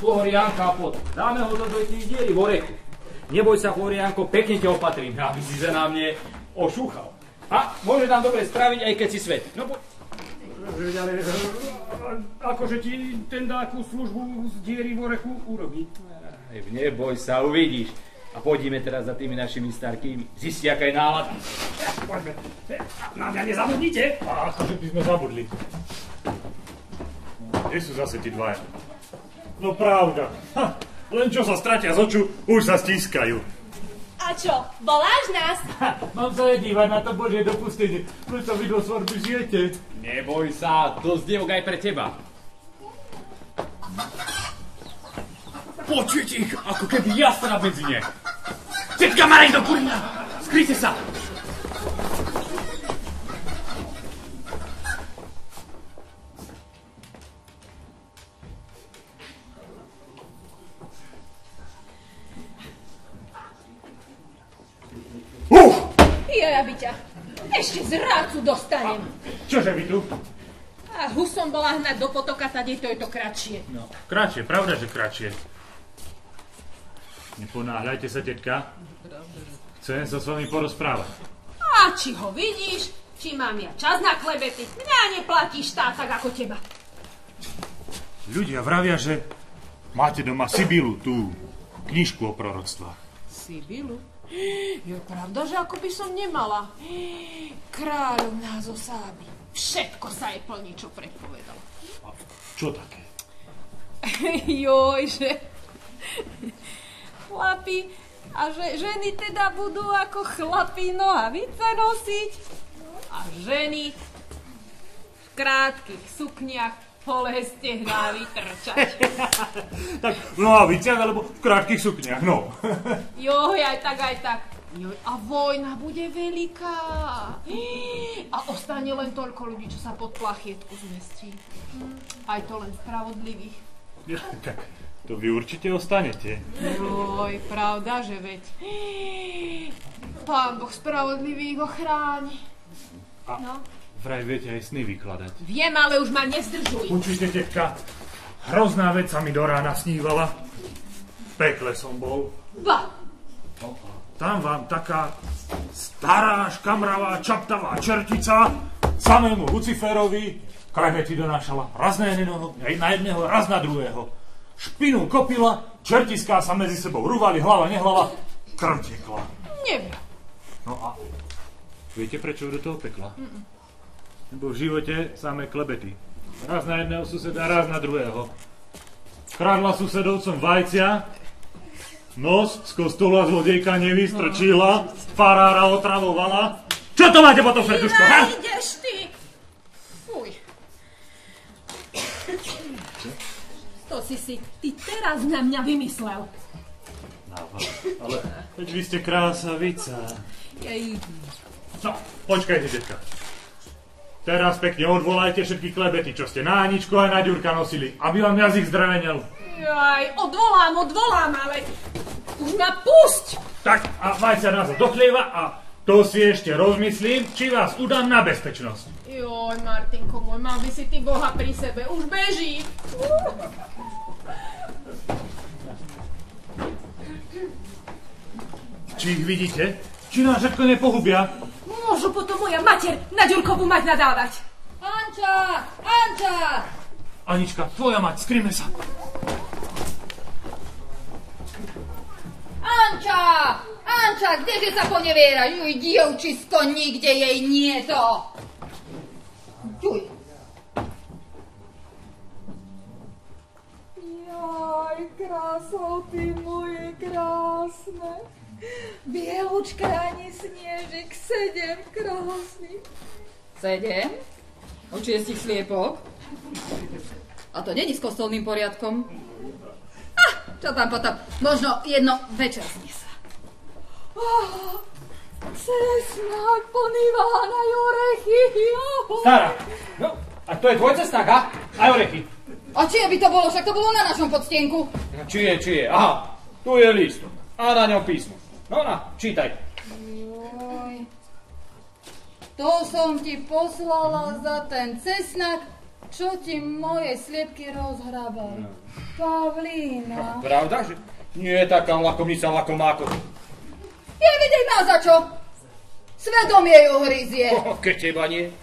S4: Florianka pod. Dáme ho do tej diery v orechu. Neboj sa, Florianko, pekne ťa opatrím, aby si sa na mne ošúchal. A môže nám dobre spraviť, aj keď si svet. No poď.
S6: Ale akože ti ten dáku službu z diery v orechu urobí.
S4: Neboj sa, uvidíš. A pôjdeme teraz za tými našimi starkými. Zisti, aká je nálada.
S6: Poďme. Na mňa nezabudnite.
S5: A akože by sme zabudli. Kde sú zase tí dvaja? No pravda. Ha, len čo sa stratia z oču, už sa stískajú.
S8: A čo, voláš nás? [LAUGHS]
S5: Mám sa aj dívať na to Božie dopustenie. Preto vy do svadby žijete.
S4: Neboj sa, to dievok aj pre teba. Počujete ich, ako keby jasna na benzíne. Všetka maraj do kurňa! Skryjte sa!
S2: Ja, ja by ťa. Ešte z rácu dostanem.
S5: Čože vy tu?
S2: A husom bola hnať do potoka, tady to je to kratšie.
S5: No, kratšie, pravda, že kratšie. Neponáhľajte sa, tetka. Chcem sa s vami porozprávať.
S2: A či ho vidíš, či mám ja čas na klebety. Mňa neplatí štát tak ako teba.
S5: Ľudia vravia, že máte doma Sibilu, tú knižku o proroctvách.
S2: Sibilu? Je pravda, že ako by som nemala. Kráľovná zo Sáby. Všetko sa jej plní, čo predpovedala.
S5: Čo také? [LAUGHS]
S2: Joj, že... Chlapi, a že ženy teda budú ako chlapi nohavice nosiť. A ženy v krátkých sukniach holé stehná vytrčať.
S5: Tak v nohaviciach alebo v krátkých sukniach, no. [LAUGHS]
S2: Joj, aj tak, aj tak. Joj, a vojna bude veľká. [GASPS] A ostane len toľko ľudí, čo sa pod plachietku zmestí. Aj to len spravodlivých. [LAUGHS]
S5: tak to vy určite ostanete.
S2: Joj, pravda, že veď. [GASPS] Pán Boh spravodlivých ho chráni.
S5: A
S2: No.
S5: Vraj viete aj sny vykladať.
S2: Viem, ale už ma nezdržuj.
S5: Počujte, tetka, hrozná vec sa mi do rána snívala. V pekle som bol.
S2: Ba,
S5: Tam vám taká stará, škamravá, čaptavá čertica samému Luciferovi klebety donášala raz na jedného, na jedného, raz na druhého. Špinu kopila, čertiská sa medzi sebou rúvali, hlava, nehlava, krv tekla.
S2: neviem.
S5: No a viete, prečo do toho pekla? Lebo v živote samé klebety. Raz na jedného suseda, raz na druhého. Kradla susedovcom vajcia, nos z kostola zlodejka nevystrčila, farára otravovala. Čo to máte potom, Ferduško? ha?
S2: ideš ty. Fuj. To si si ty teraz na mňa vymyslel.
S5: Ale veď vy ste krásavica.
S8: Jej,
S5: No, počkajte, detka. Teraz pekne odvolajte všetky klebety, čo ste na Aničku a na Ďurka nosili, aby vám jazyk zdrevenel.
S8: Jaj, odvolám, odvolám, ale už ma pusť!
S5: Tak, a majte sa nazad do chlieva a to si ešte rozmyslím, či vás udám na bezpečnosť.
S8: Joj, Martinko môj, mal by si ty Boha pri sebe, už beží.
S5: Či ich vidíte? Či nás všetko nepohubia?
S8: Môžu potom moja mater na Ďurkovú mať nadávať.
S3: Anča! Anča!
S5: Anička, tvoja mať, skryme sa.
S3: Anča! Anča, kdeže sa ponevieraš? Juj, dievčisko, nikde jej nie to. Juj.
S8: Jaj, krásoty moje krásne. Bielučka ani snežik, sedem krásny.
S3: Sedem? Od šiestich sliepok? A to není s kostolným poriadkom? Ah, čo tam potom? Možno jedno večer sa.
S8: Oh, cesnak plný vána orechy. Oh.
S4: Stará, no, a to je tvoj cesták, ha? Aj orechy.
S3: A čie by to bolo? Však to bolo na našom podstienku.
S4: No, či je, či je, aha, tu je list. A na ňom písmo. No na, čítaj.
S3: Joj. To som ti poslala za ten cesnak, čo ti moje sliepky rozhrabali. Pavlína.
S4: Pravda, že nie je taká lakomnica lakomáko.
S3: Je vidieť má za čo. Svedomie ju hryzie.
S4: Oh, keď teba nie.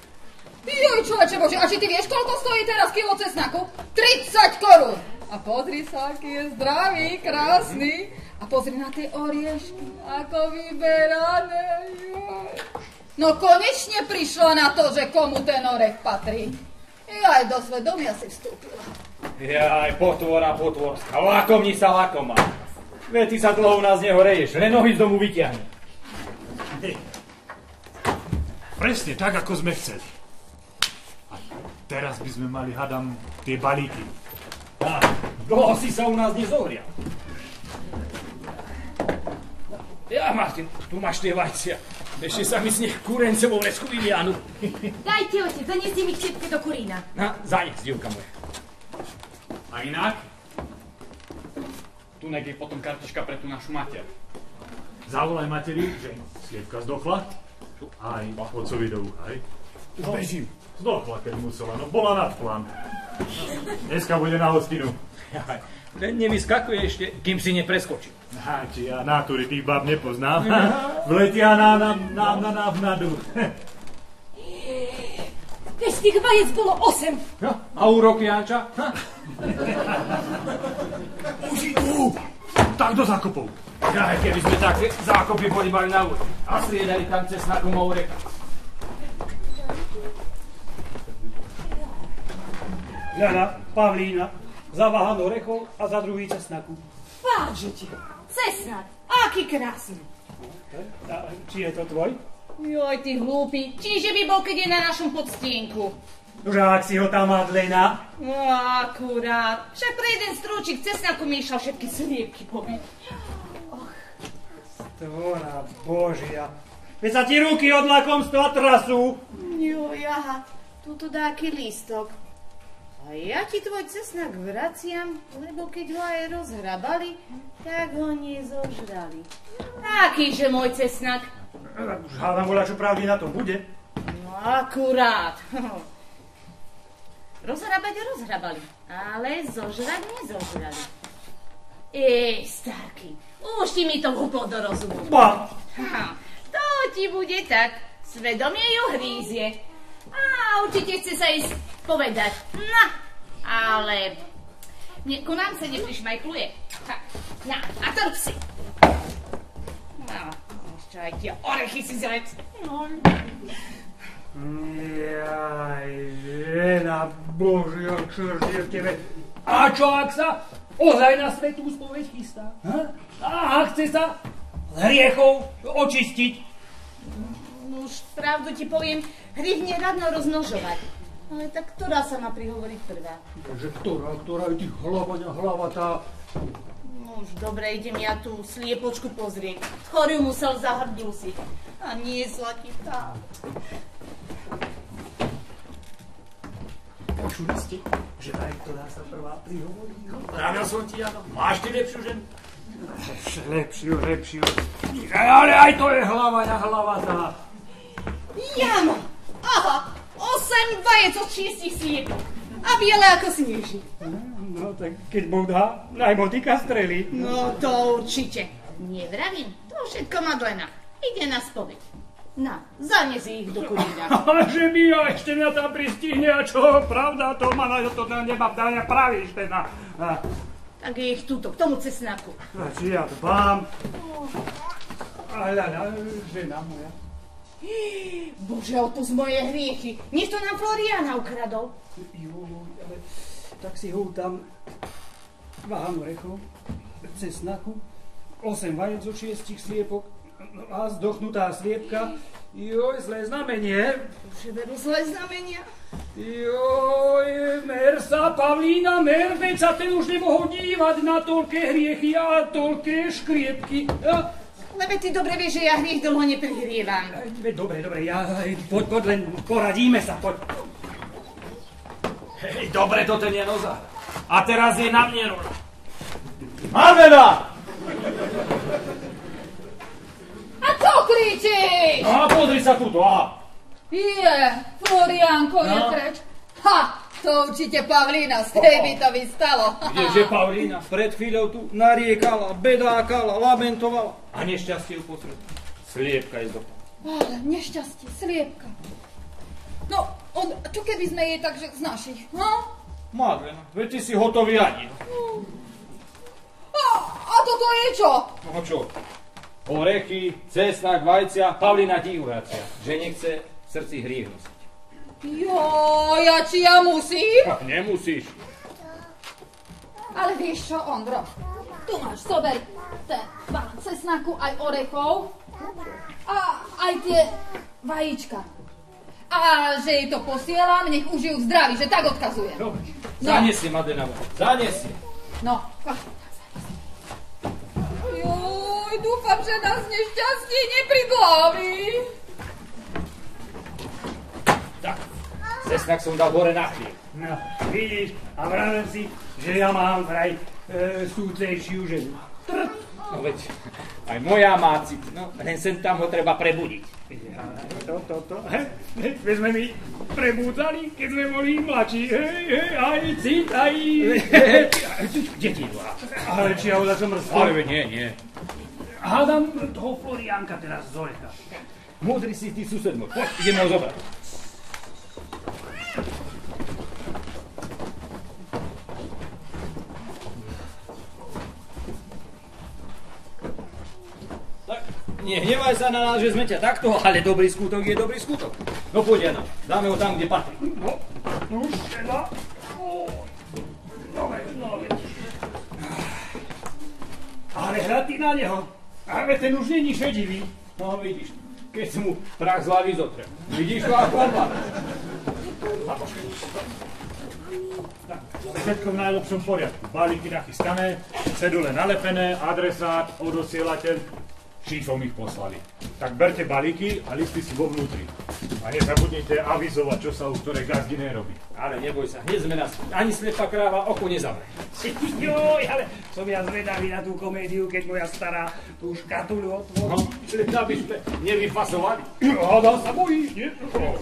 S3: Joj, človeče bože, a či ty vieš, koľko stojí teraz kilo cesnaku? 30 korún. A pozri sa, aký je zdravý, krásny. A pozri na tie oriešky, ako vyberané. Joj. No konečne prišla na to, že komu ten orech patrí. Ja aj do svedomia si vstúpila.
S4: Jaj, potvora, potvorská, lakomnica lakomá. Veď ty sa dlho u nás nehoreješ, len nohy z domu vyťahni.
S5: Presne tak, ako sme chceli. A teraz by sme mali, hadam, tie balíky.
S4: Á, dlho si sa u nás nezohrial. Ja, Martin, tu máš tie vajcia. Ešte sa mi z nich kúrencovou resku vylianu.
S7: Dajte, otec, zanesiem ich všetky do kurína.
S4: Na, zajedz, dievka moja. A inak? Tu je potom kartička pre tú našu mater.
S5: Zavolaj materi, že sliepka zdochla. Aj otcovi do ucha, hej.
S4: Už bežím.
S5: Zdochla, keď musela, no bola nad plán. Dneska bude na hostinu.
S4: Len nevyskakuje ešte, kým si nepreskočí.
S5: Á, či ja natúry tých bab nepoznám. [LAUGHS] Vletia nám na, na, na, na, na duch.
S8: Veď tých vajec bolo osem.
S4: No, a úroky, Janča? [LAUGHS]
S5: Už idú! Tak do zákopov.
S4: Aj keby sme také zákopy boli mali na úr. A striedali tam cez snakomou reka.
S6: Ľana, Pavlína, za váhan orechov a za druhý cesnaku.
S8: Vážete.
S7: Cesnak, aký krásny.
S6: A či je to tvoj?
S7: Joj, ty hlúpi, čiže by bol, keď je na našom podstienku.
S6: Už ak si ho tam Madlena.
S7: No, akurát. Však pre jeden strúčik cesnaku mi išla všetky sliepky pobiť.
S6: Tvora Božia. Veď sa ti ruky od lakomstva trasú.
S7: Joj, aha, tuto dáky lístok. A ja ti tvoj cesnak vraciam, lebo keď ho aj rozhrabali, tak ho nezožrali. Akýže môj cesnak?
S6: Už hádam voľa, čo pravdy na tom bude.
S7: No akurát. [LAUGHS] Rozhrabať rozhrabali, ale zožrať nezožrali. Ej, starky, už ti mi to vúplo do rozumu.
S6: Ba,
S7: Ha, to ti bude tak. Svedomie ju hrízie. A určite chce sa ísť povedať. Na, ale ne, ku nám sa neprišmajkluje. Na, a trp si. No, ešte aj tie orechy si zrec. No.
S6: Jaj, žena Božia, čo je v tebe?
S4: A čo ak sa ozaj na svetú spoveď chystá? Ha? A chce sa hriechov očistiť?
S7: No už pravdu ti poviem, hrych neradno rozmnožovať. Ale tak ktorá sa má prihovoriť prvá?
S6: Takže ktorá, ktorá je tých hlava, hlava tá...
S7: No No už dobre, idem ja tú sliepočku pozrieť. Chorý musel zahrdil si. A nie zlatitá.
S6: Počuli ste, že aj ktorá sa prvá prihovorí? Pravil som ti, áno. Máš ty lepšiu ženu? Lepšiu, lepšiu. Ale aj to je hlava na hlava tá.
S7: Jano! Osem vajec od šiestich sliepok. A biele ako sneží.
S6: No tak keď Boh dá, najmotika streli.
S7: No to určite. Nevravím, to všetko Madlena. Ide na spoveď. Na, zanesi ich do kurína. [LAUGHS]
S6: Ale že mi jo, ešte mňa tam pristihne a čo, pravda, to ma na to neba vdáňa pravíš teda. A,
S7: Tak je ich túto, k tomu cesnaku.
S6: a či ja dbám. Ale, ale, žena moja.
S7: Bože, o to z moje hriechy. Nech to nám Floriana ukradol.
S6: Jo, ale tak si ho tam váham orechov, cesnaku, 8 vajec zo šiestich sliepok a zdochnutá sliepka. Joj, zlé znamenie.
S7: Bože, veru zlé znamenia.
S6: Joj, mer sa, Pavlína, mer, veď sa ten už nemohol dívať na toľké hriechy a toľké škriepky. Ja,
S7: Lebe ty dobre vieš, že ja hriech dlho neprihrievam.
S6: dobre, dobre, ja, poď, poď, len poradíme sa, poď.
S5: Hej, dobre, to ten je noza. A teraz je na mne rola.
S4: Marvena!
S3: A čo kričíš?
S14: No a pozri sa tuto, aha.
S3: Je, Florianko je
S14: No.
S3: preč. Ha, to určite Pavlína, z tej by to vystalo.
S4: Kdeže Paulína pred chvíľou tu nariekala, bedákala, lamentovala a nešťastie uprostred. Sliepka je zopala.
S3: Ale nešťastie, sliepka. No, on, čo keby sme jej takže z našich, no?
S4: Madlena, veď ty si hotový ani.
S3: A, a toto je čo?
S4: No čo? Orechy, cesnak, vajcia, Pavlina ti uracia, že nechce v srdci hriech nosiť.
S3: Jo, ja či ja musím?
S4: Ha, nemusíš.
S3: Ale vieš čo, Ondro? Tu máš, sober ten balán cesnaku aj orechov a aj tie vajíčka. A že jej to posielam, nech užijú v zdraví, že tak odkazujem.
S4: Dobre.
S3: No.
S4: Zanesie, Madlena, zanesie.
S3: No. Juj, dúfam, že nás nešťastie nepriglaví.
S4: Tak, cesnak som dal hore na chlieb.
S6: No, vidíš, a vravím si, že ja mám vraj e, súcejšiu ženu.
S4: No veď, aj moja má cit, no, len sem tam ho treba prebudiť.
S6: Ja, to, to, to, he, he, keď sme my prebúdzali, keď sme boli mladší, hej, hej, aj cit, aj... [LAUGHS] Kde ti? Ale či ja ho za čo mrzol?
S4: Ale nie, nie.
S6: Hádam toho Florianka teraz z Orecha.
S4: Múdry si ty sused môj, poď, ideme ho zobrať. Tak, nehnevaj sa na nás, že sme ťa takto, ale dobrý skutok je dobrý skutok. No poď, Jana, dáme ho tam, kde patrí.
S6: No, už Dobre, no veď. Ale hľad ty na neho. Ale ten už není šedivý.
S4: No vidíš, keď si mu prach z hlavy zotrel. Vidíš to ako opa?
S5: Všetko v najlepšom poriadku. Balíky nachystané, cedule nalepené, adresát, odosielateľ, šífom ich poslali. Tak berte balíky a listy si vo vnútri. A nezabudnite avizovať, čo sa u ktorej gazdine robí.
S4: Ale neboj sa, hneď sme nás. Ani slepá kráva oko nezavre.
S6: Joj, ale som ja zvedavý na tú komédiu, keď moja stará tú škatulu otvorí.
S4: No, [LAUGHS] aby sme nevyfasovali.
S6: Hádal sa bojíš, nie?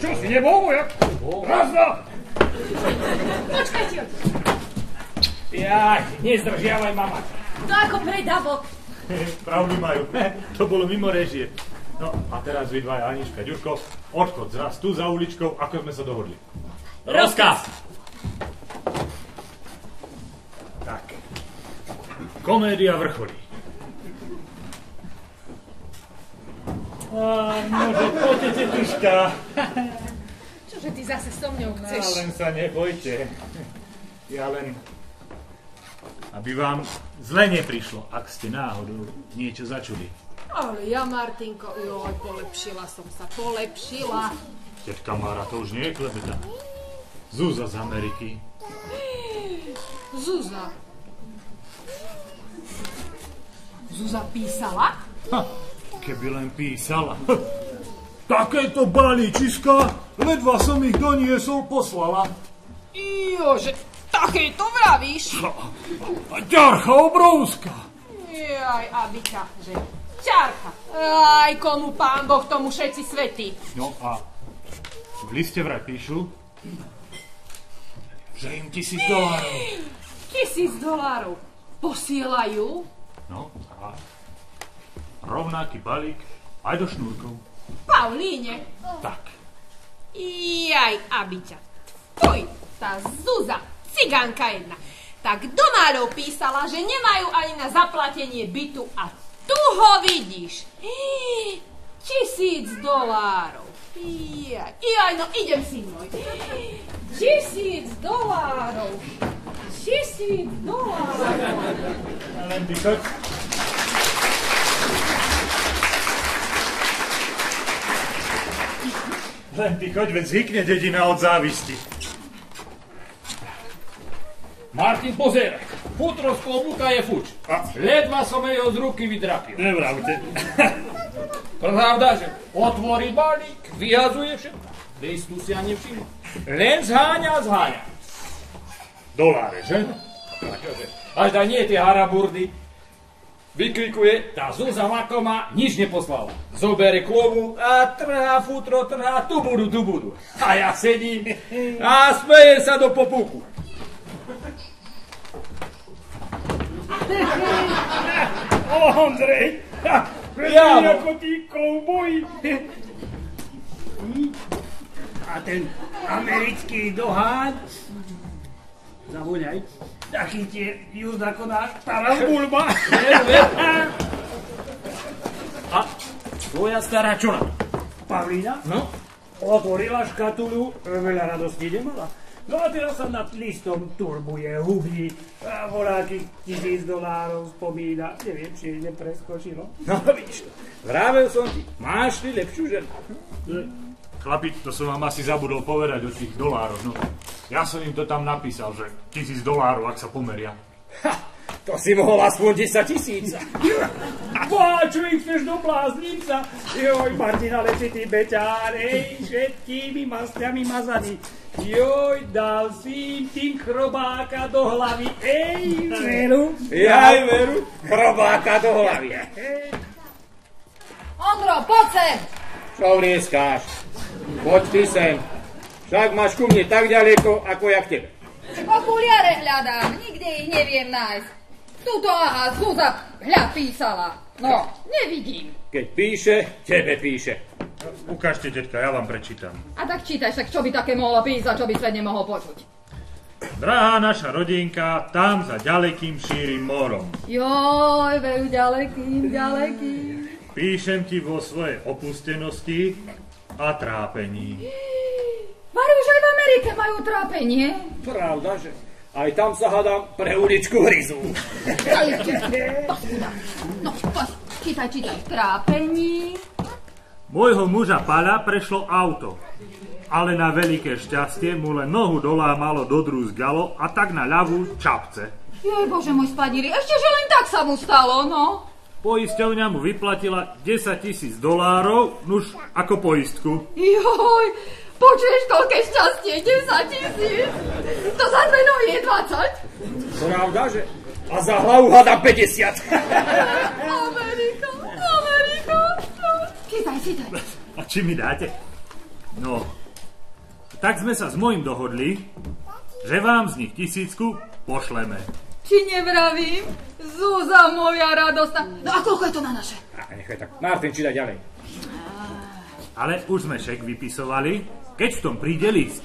S6: Čo si nebol, vojak? Raz, dva!
S8: Počkajte,
S6: Jaj, nezdržiavaj, mama.
S8: to ako predavok. [LAUGHS]
S5: Pravdu majú. To bolo mimo režie. No a teraz vy dvaja, Anička, Ďurko, odchod zraz tu za uličkou, ako sme sa dohodli.
S8: Rozkaz.
S5: Tak. Komédia vrcholí. A môže, poďte, tetuška.
S8: Čože ty zase so mňou
S5: No,
S8: chceš?
S5: len sa nebojte. Ja len... Aby vám zle neprišlo, ak ste náhodou niečo začuli.
S2: Ale ja, Martinko, joj, polepšila som sa, polepšila.
S5: Tetka Mára, to už nie je klebeta. Zúza z Ameriky.
S2: Zúza.
S8: Zuza písala?
S5: Ha, keby len písala. Takéto balíčiska, ledva som ich doniesol, poslala.
S8: Jože, takéto vravíš?
S5: A ťarcha obrovská.
S8: Jaj, Abika, že ťarka. Aj komu pán Boh tomu všetci svetí.
S5: No a v liste vraj píšu, že im tisíc dolárov.
S8: Tisíc dolárov. Posielajú?
S5: No a rovnaký balík aj do šnúrkov.
S8: Paulíne.
S5: Tak.
S8: Jaj, Abiťa. Tvoj, tá Zuza, cigánka jedna. Tak do málov písala, že nemajú ani na zaplatenie bytu a tu ho vidíš. Tisíc dolárov. Jaj, jaj, no idem si môj. Tisíc dolárov. Tisíc dolárov.
S5: Len ty choď. Veď zhykne dedina od závisti.
S4: Martin, pozeraj. Futro z klobúka je fuč. Ledva som jej ho z ruky vydrapil.
S5: Nevravte. [LAUGHS]
S4: Pravda, že balík, vyhazuje všetko. Listu si ani nevšimol. Len zháňa a zháňa.
S5: Doláre, že?
S4: Až da nie tie haraburdy. Vykrikuje, tá Zúza Makoma nič neposlala. Zobere klovu a trhá futro, trhá, tu budú, tu budú. A ja sedím a smeje sa do popúku.
S6: O, Ondrej, ha,
S4: Ja, no.
S6: ako tí kouboj. A ten americký dohád, zavoňaj, taký tie just ako náš tarambulba.
S4: A tvoja stará čona?
S6: Pavlína
S4: No?
S6: otvorila škatulu, veľa radosti nemala. No a teraz sa nad listom turbuje, hubí, a voláky tisíc dolárov spomína. Neviem, či jej nepreskočilo.
S4: No vidíš to. Vravel som ti, máš ty lepšiu ženu.
S5: Chlapi, to som vám asi zabudol povedať o tých dolároch. No. Ja som im to tam napísal, že tisíc dolárov, ak sa pomeria.
S4: Ha, to si mohol aspoň 10 tisíc.
S6: Ich chceš do bláznica? Joj, Martina, leči ty beťár, ej, všetkými masťami mazaný. Joj, dal si im tým chrobáka do hlavy, ej, veru.
S4: Jaj, veru, chrobáka do hlavy.
S3: Ondro, poď sem!
S4: Čo vrieskáš? Poď ty sem. Však máš ku mne tak ďaleko, ako ja k tebe.
S3: Okuliare hľadám, nikde ich neviem nájsť. Tuto, aha, Zuza, hľa, písala. No, nevidím.
S4: Keď píše, tebe píše.
S5: Ukážte, detka, ja vám prečítam.
S3: A tak čítaj, však čo by také mohlo písať, čo by svet nemohol počuť.
S5: Drahá naša rodinka, tam za ďalekým šírim morom.
S3: Joj, veru ďalekým, ďalekým.
S5: Píšem ti vo svojej opustenosti a trápení. [GASPS]
S3: Varu, už aj v Amerike majú trápenie.
S4: Pravda, že? Aj tam sa hádam pre uličku hryzú.
S3: No, poď, čítaj, čítaj. Trápení.
S5: Môjho muža Pala prešlo auto, ale na veľké šťastie mu len nohu dolámalo do drúzgalo a tak na ľavú čapce.
S3: Joj, bože môj spadili, ešte že len tak sa mu stalo, no.
S5: Poisťovňa mu vyplatila 10 tisíc dolárov, nuž ako poistku.
S3: Joj, počuješ, koľké šťastie, 10 tisíc. To za dve nohy je 20.
S4: Pravda, že? A za hlavu hádam 50. [LAUGHS]
S3: Amerika, Amerika. Čítaj, čítaj.
S5: A či mi dáte? No, tak sme sa s mojim dohodli, že vám z nich tisícku pošleme.
S3: Či nevravím? Zúza moja radostná. No a koľko je to na naše?
S4: A nechaj tak. Martin, čítaj ďalej.
S5: Ale už sme šek vypisovali, keď v tom príde list.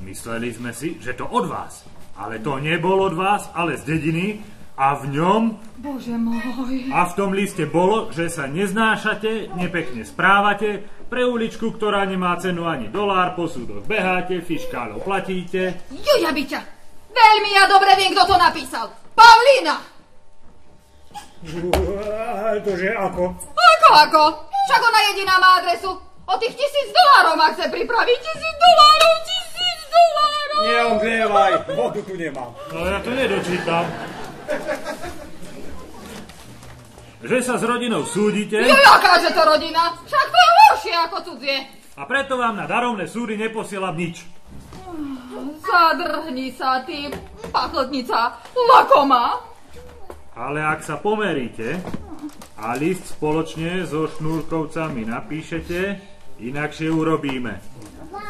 S5: Mysleli sme si, že to od vás. Ale to nebol od vás, ale z dediny. A v ňom,
S3: Bože môj.
S5: a v tom liste bolo, že sa neznášate, nepekne správate, pre uličku, ktorá nemá cenu ani dolár, po súdoch beháte, fiškálov platíte.
S3: Juďa byťa. Veľmi ja dobre viem, kto to napísal. Pavlína.
S6: Tože ako?
S3: Ako, ako? Však ona jediná má adresu. O tých tisíc dolárov ma chce pripraviť. Tisíc dolárov, tisíc dolárov.
S4: Neomdlievaj, vodu tu nemám.
S5: No ja to nedočítam. že sa s rodinou súdite
S3: Jo, jakáže to rodina? Však to je horšie ako cudzie.
S5: a preto vám na darovné súdy neposielam nič.
S3: Zadrhni sa, ty pachltnica, lakoma.
S5: Ale ak sa pomeríte a list spoločne so šnúrkovcami napíšete, inakšie urobíme.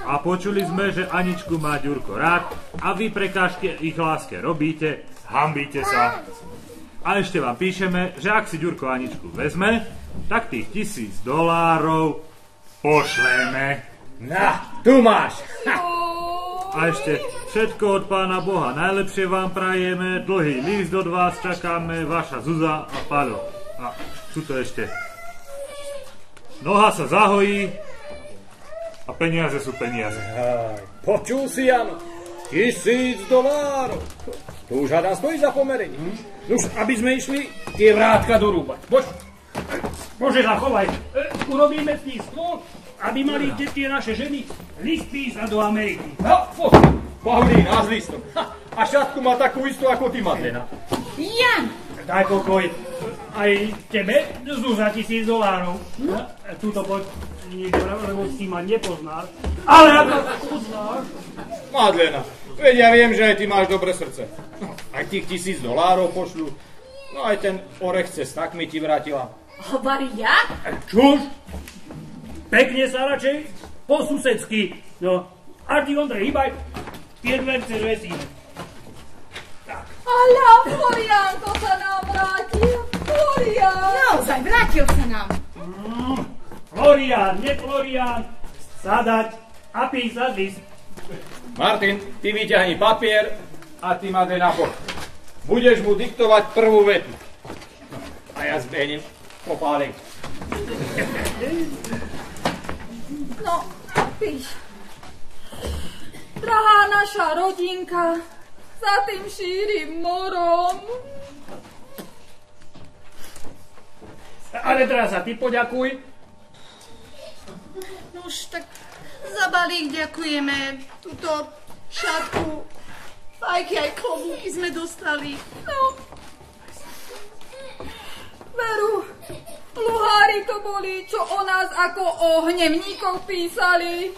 S5: A počuli sme, že Aničku má Ďurko rád a vy prekážky ich láske robíte, hambíte sa. A ešte vám píšeme, že ak si Ďurko Aničku vezme, tak tých tisíc dolárov pošleme.
S4: Na, tu máš.
S5: A ešte všetko od pána Boha. Najlepšie vám prajeme, dlhý list od vás čakáme, vaša Zuza a Palo. A čo to ešte? Noha sa zahojí a peniaze sú peniaze.
S4: Aj, počul si, Jano? Tisíc dolárov. Tu už hádam stojí za pomerenie. Už, aby sme išli tie vrátka dorúbať. Poď.
S6: Bože, zachovaj. E, urobíme tých stôl, aby mali tie, tie naše ženy list písať do Ameriky.
S4: No, po, Paulína, a s listom. Ha, a šatku má takú istú ako ty, Madlena.
S7: Jan,
S6: Daj pokoj. Aj tebe Zúza tisíc dolárov. No. Tuto poď niekde, lebo si ma nepoznáš. Ale ako poznáš?
S4: Madlena, veď ja viem, že aj ty máš dobré srdce. No, aj tých tisíc dolárov pošlu. No aj ten orech cez tak mi ti vrátila.
S7: hovorí ja?
S6: Čuž? Pekne sa radšej po susedsky. No, a ty Ondrej, hýbaj, tie dverce zvesíme.
S3: Aľa, Floriánko sa nám vrátil. Florián.
S7: Naozaj, vrátil sa nám.
S6: Florián, nie Florián, sadať a písať list.
S4: Martin, ty vyťahni papier a ty ma dej na bok. Budeš mu diktovať prvú vetu. A ja zbehnem po pálenku.
S3: No, píš. Drahá naša rodinka, za tým šírim morom.
S6: Ale teraz sa ty poďakuj.
S7: Nož, tak za balík ďakujeme. Tuto šatku, fajky aj klobúky sme dostali.
S3: No. Veru, luhári to boli, čo o nás ako o hnemníkoch písali.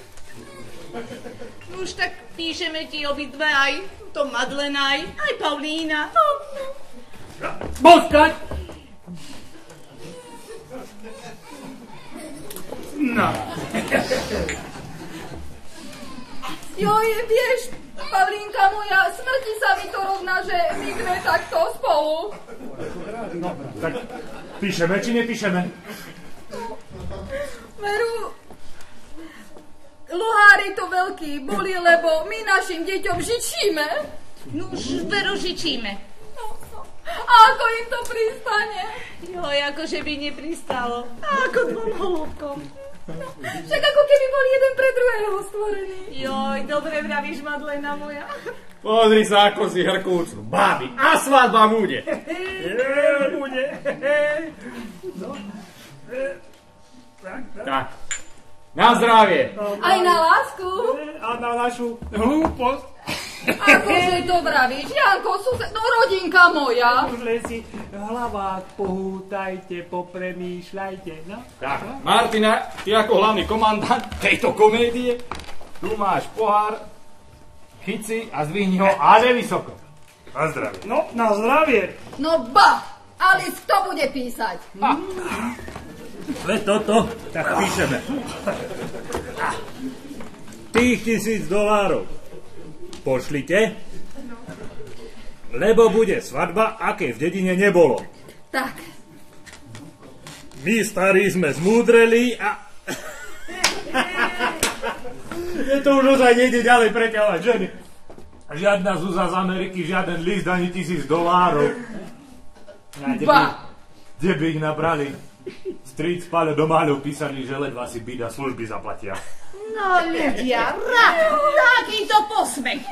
S7: Už tak píšeme ti obidve aj to Madlena, aj, aj Paulína. No,
S6: Boskať! No.
S3: Joj, vieš, Pavlínka moja, smrti sa mi to rovná, že my dve takto spolu.
S5: Tak píšeme či nepíšeme?
S3: Veru, luhári to veľkí boli, lebo my našim deťom žičíme.
S7: no už veru žičíme.
S3: A ako im to pristane?
S7: Joj, akože by nepristalo. Ako dvom holúbkom. [LAUGHS]
S3: Však ako keby boli jeden pre druhého stvorení.
S7: Joj, dobre vravíš, Madlena moja.
S4: Pozri sa, ako si hrkúcnu. Babi, a svadba bude.
S6: Bude. No. Tak, tak.
S4: Tak, na zdravie.
S3: Aj na lásku.
S6: A na našu hlúposť.
S3: Akože to vravíš, Janko, sused, no rodinka moja.
S6: Už len si v hlavách pohútajte, popremýšľajte, no.
S4: Tak, Martina, ty ako hlavný komandant tejto komédie, tu máš pohár, chyť si a zvihni ho, ale vysoko.
S5: Na zdravie.
S6: No, na zdravie.
S3: No ba, Alice, kto bude písať?
S5: Veď toto, tak píšeme. Tých tisíc dolárov pošlite, lebo bude svadba, aké v dedine nebolo.
S3: Tak,
S5: My starí sme zmúdreli a... Je to už ozaj nejde ďalej preťahovať ženy. Žiadna Zuza z Ameriky, žiaden list ani tisíc dolárov. Kde by, kde by ich nabrali? Stric Páľo do Máľov písali, že ledva si bída služby zaplatia.
S7: No ľudia, rad, takýto posmech.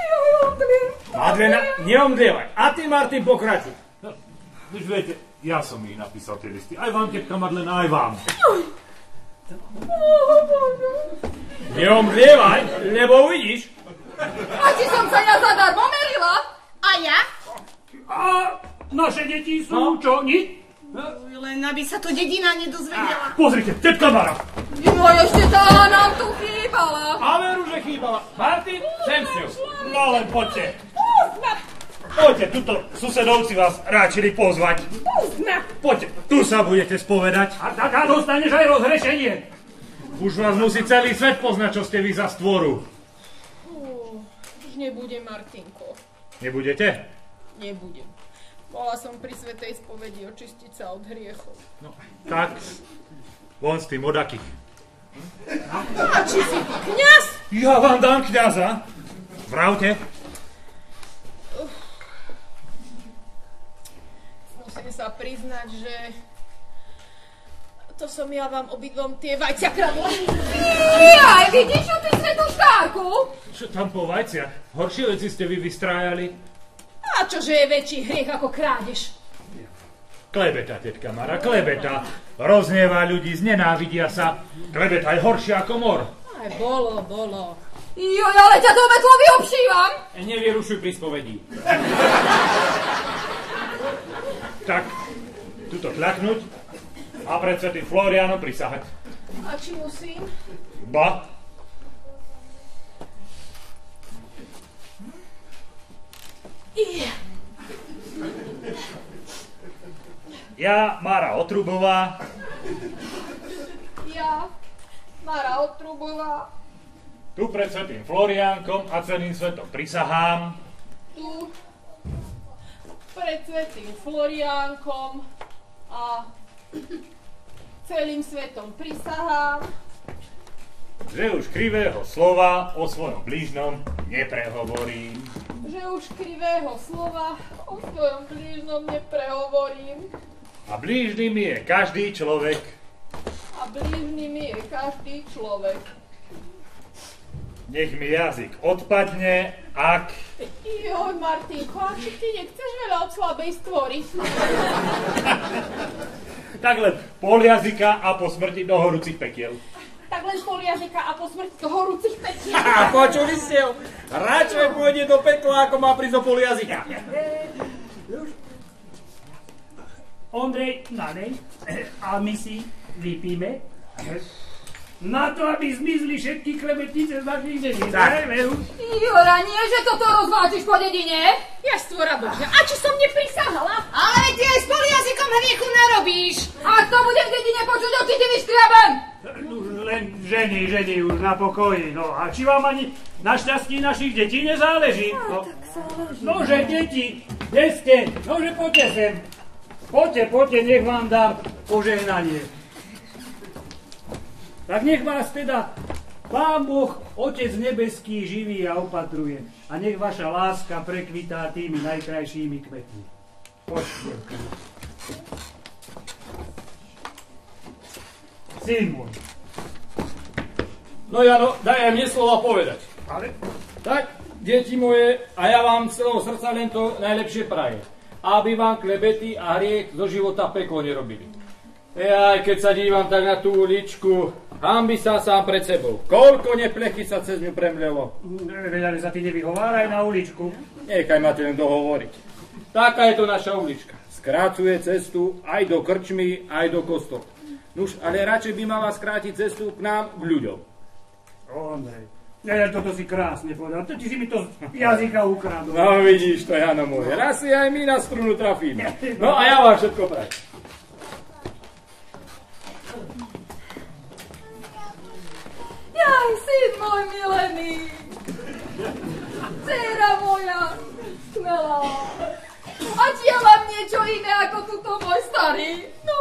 S4: Madlena, neomdlievaj. A ty, Martin, pokračuj.
S5: No, už viete, ja som ich napísal tie listy. Aj vám, tetka Madlena, aj vám.
S4: Neomdlievaj, lebo uvidíš.
S3: a či som sa ja zadarmo merila?
S7: A ja?
S6: A naše deti sú čo? Nič?
S15: Len aby sa to dedina nedozvedela.
S5: Pozrite, tetka Mara.
S3: No ešte tá nám tu chýbala.
S4: A veru, že chýbala. Martin, sem s ňou.
S5: No len poďte. Poďte, tuto susedovci vás ráčili pozvať. Poďte, tu sa budete spovedať.
S6: A tak a dostaneš aj rozhrešenie.
S5: Už vás musí celý svet poznať, čo ste vy za stvoru.
S2: Už nebudem, Martinko.
S5: Nebudete?
S2: Nebudem. Bola som pri svetej spovedi očistiť sa od hriechov.
S5: No, tak, von s tým odaky.
S2: A či si ty kniaz?
S5: Ja vám dám kniaza. Vravte.
S2: Musím sa priznať, že to som ja vám obidvom tie vajcia kradla.
S3: Jaj, vidíš čo ty svetú škárku?
S5: Čo tam po vajciach? Horšie veci ste vy vystrájali.
S2: A čože je väčší hriech ako krádež?
S5: Klebeta, tetka Mara, klebeta. Roznevá ľudí, znenávidia sa. Klebeta je horšia ako mor.
S2: Aj bolo, bolo.
S3: Joj, ale ťa do metlo vyobšívam.
S4: E, Nevierušuj pri spovedí.
S5: Tak, tuto kľaknúť a pred svetým Florianom prisahať.
S2: A či musím?
S5: Ba. Ja, Mara Otrubová,
S2: Ja, Mara Otrubová,
S5: tu pred svetým Floriánkom a celým svetom prisahám,
S2: tu pred svetým Floriánkom a celým svetom prisahám,
S5: že už krivého slova o svojom blížnom neprehovorím.
S2: že už krivého slova o svojom blížnom neprehovorím
S5: A blížny mi je každý človek,
S2: a blížny mi je každý človek.
S5: nech mi jazyk odpadne, ak...
S2: Joj, Martinko, a či ty nechceš veľa od slabej stvoriť? [LAUGHS]
S5: Tak len pol jazyka a po smrti do horúcich pekiel.
S2: Tak len pol jazyka a po smrti do horúcich pekiel.
S4: A počuli ste ho? Radšej pôjde do pekla, ako má prísť do pol jazyka.
S6: Ondrej, nadej. A my si vypíme. Na to, aby zmizli všetky klebetice z našich dedín.
S4: Tak.
S3: Jora, nie, že toto rozváčiš po dedine?
S2: Ja stvora Božia, a či som neprisahala?
S15: Ale ty aj s poliazykom hriechu narobíš.
S3: Ak to bude v dedine počuť, oči ti vyškriabem.
S6: Už len ženy, ženy už na pokoji. No a či vám ani na šťastí našich detí nezáleží? No, nože, deti, kde ste? Nože, poďte sem. Poďte, poďte, nech vám dám požehnanie. Tak nech vás teda Pán Boh, Otec nebeský, živí a opatruje. A nech vaša láska prekvitá tými najkrajšími kvetmi. Poďte. Syn môj.
S4: No Jano, daj aj mne slova povedať.
S6: Ale
S4: Tak, deti moje, a ja vám z celého srdca len to najlepšie praje. Aby vám klebety a hriech zo života peklo nerobili. Jaj, keď sa dívam tak na tú uličku, hambi sa sám pred sebou. Koľko neplechy sa cez ňu premlelo.
S6: veď ale sa ty nevyhováraj na uličku.
S4: Nechaj ma len dohovoriť. Taká je to naša ulička. Skrácuje cestu aj do krčmy, aj do kostola. Nuž, ale radšej by mala skrátiť cestu k nám, k ľuďom.
S6: Ondrej, ja, toto si krásne povedal. To ti si mi to z jazyka ukradol.
S4: No vidíš to, Jano moje. Raz si aj my na strunu trafíme. No a ja vám všetko prajem.
S3: Jaj, syn môj milený. Dcera moja, skvelá. A či ja mám niečo iné ako tuto môj starý? No.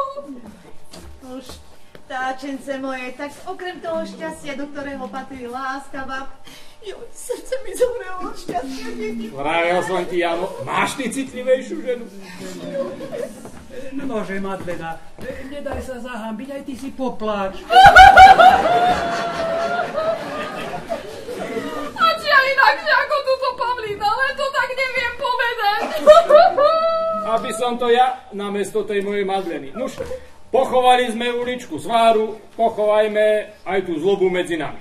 S7: Už, táčence moje, tak okrem toho šťastia, do ktorého patrí láska, vám... Joj, srdce mi zomrelo od šťastia, deti.
S4: Vravel som ti, Jano, máš ty citlivejšiu ženu?
S6: Nože, Madlena, nedaj sa zahambiť, aj ty si popláč.
S3: A či ja inakšie ako túto Pavlína, len to tak neviem povedať.
S4: Aby som to ja namiesto tej mojej Madleny. Nuž, pochovali sme uličku sváru, pochovajme aj tú zlobu medzi nami.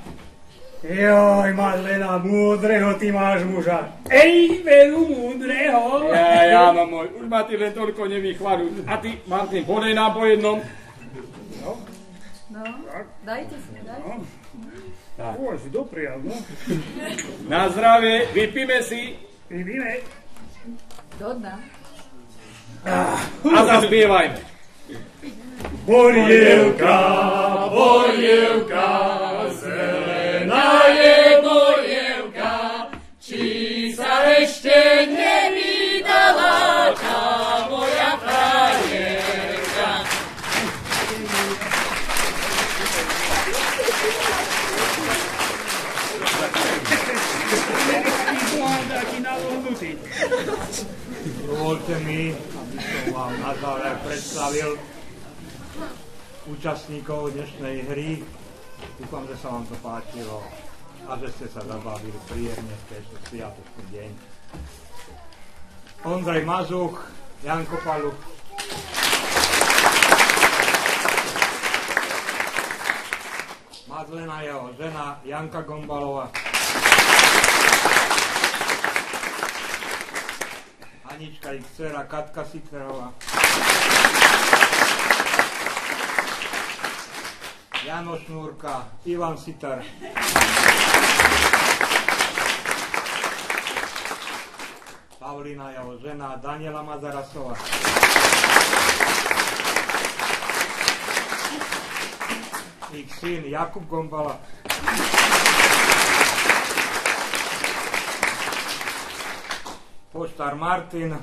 S6: Joj, Madlena, múdreho ty máš muža. Ej, veru múdreho.
S4: Ja, ja, no môj, už ma ty len toľko nevychvaľuj. A ty, Martin, podej nám po jednom.
S3: No, dajte si, dajte.
S4: Tak.
S6: O, si doprial, no.
S4: Na zdravie, vypíme si
S6: Vypíme.
S3: Do dna.
S4: a zaspievajme.
S6: Borievka, borievka, zelená je borievka, či sa ešte nevydala tá moja frajerka.
S5: Dovolte mi, aby som vám na záver predstavil účastníkov dnešnej hry. Dúfam, že sa vám to páčilo a že ste sa zabavili príjemne v tejto sviatočný deň. Ondrej Mazuch, Janko Paluch, Madlena jeho žena Janka Gombalová, Anička ich dcera Katka Sitlerová. Jano Šnurka, Ivan Sitar. Pavlina Javožena, Danijela Mazarasova. I sin Jakub Gombala. Poštar Martin,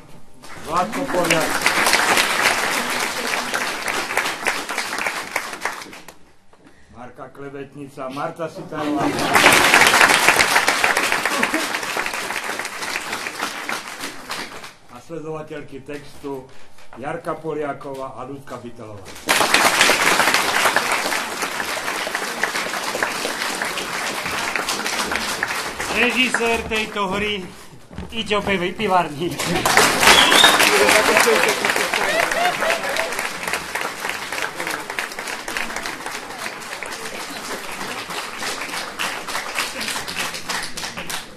S5: Vlatko Poljak. Marka Klebetnica, Marta Sitarová. A sledovateľky textu Jarka Poliaková a Ľudka Bytelová.
S6: Režisér tejto hry Iťo Pivarník. [LAUGHS]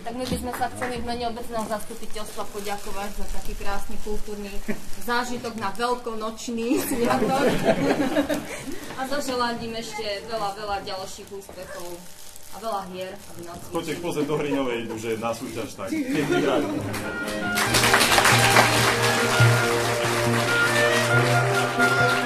S1: Tak my by sme sa chceli v mene obecného zastupiteľstva poďakovať za taký krásny kultúrny zážitok na veľkonočný sviatok. A zaželať im ešte veľa, veľa ďalších úspechov a veľa hier. aby nás
S9: Choďte pozrieť do Hriňovej, už je na súťaž tak.
S16: Thank [LAUGHS]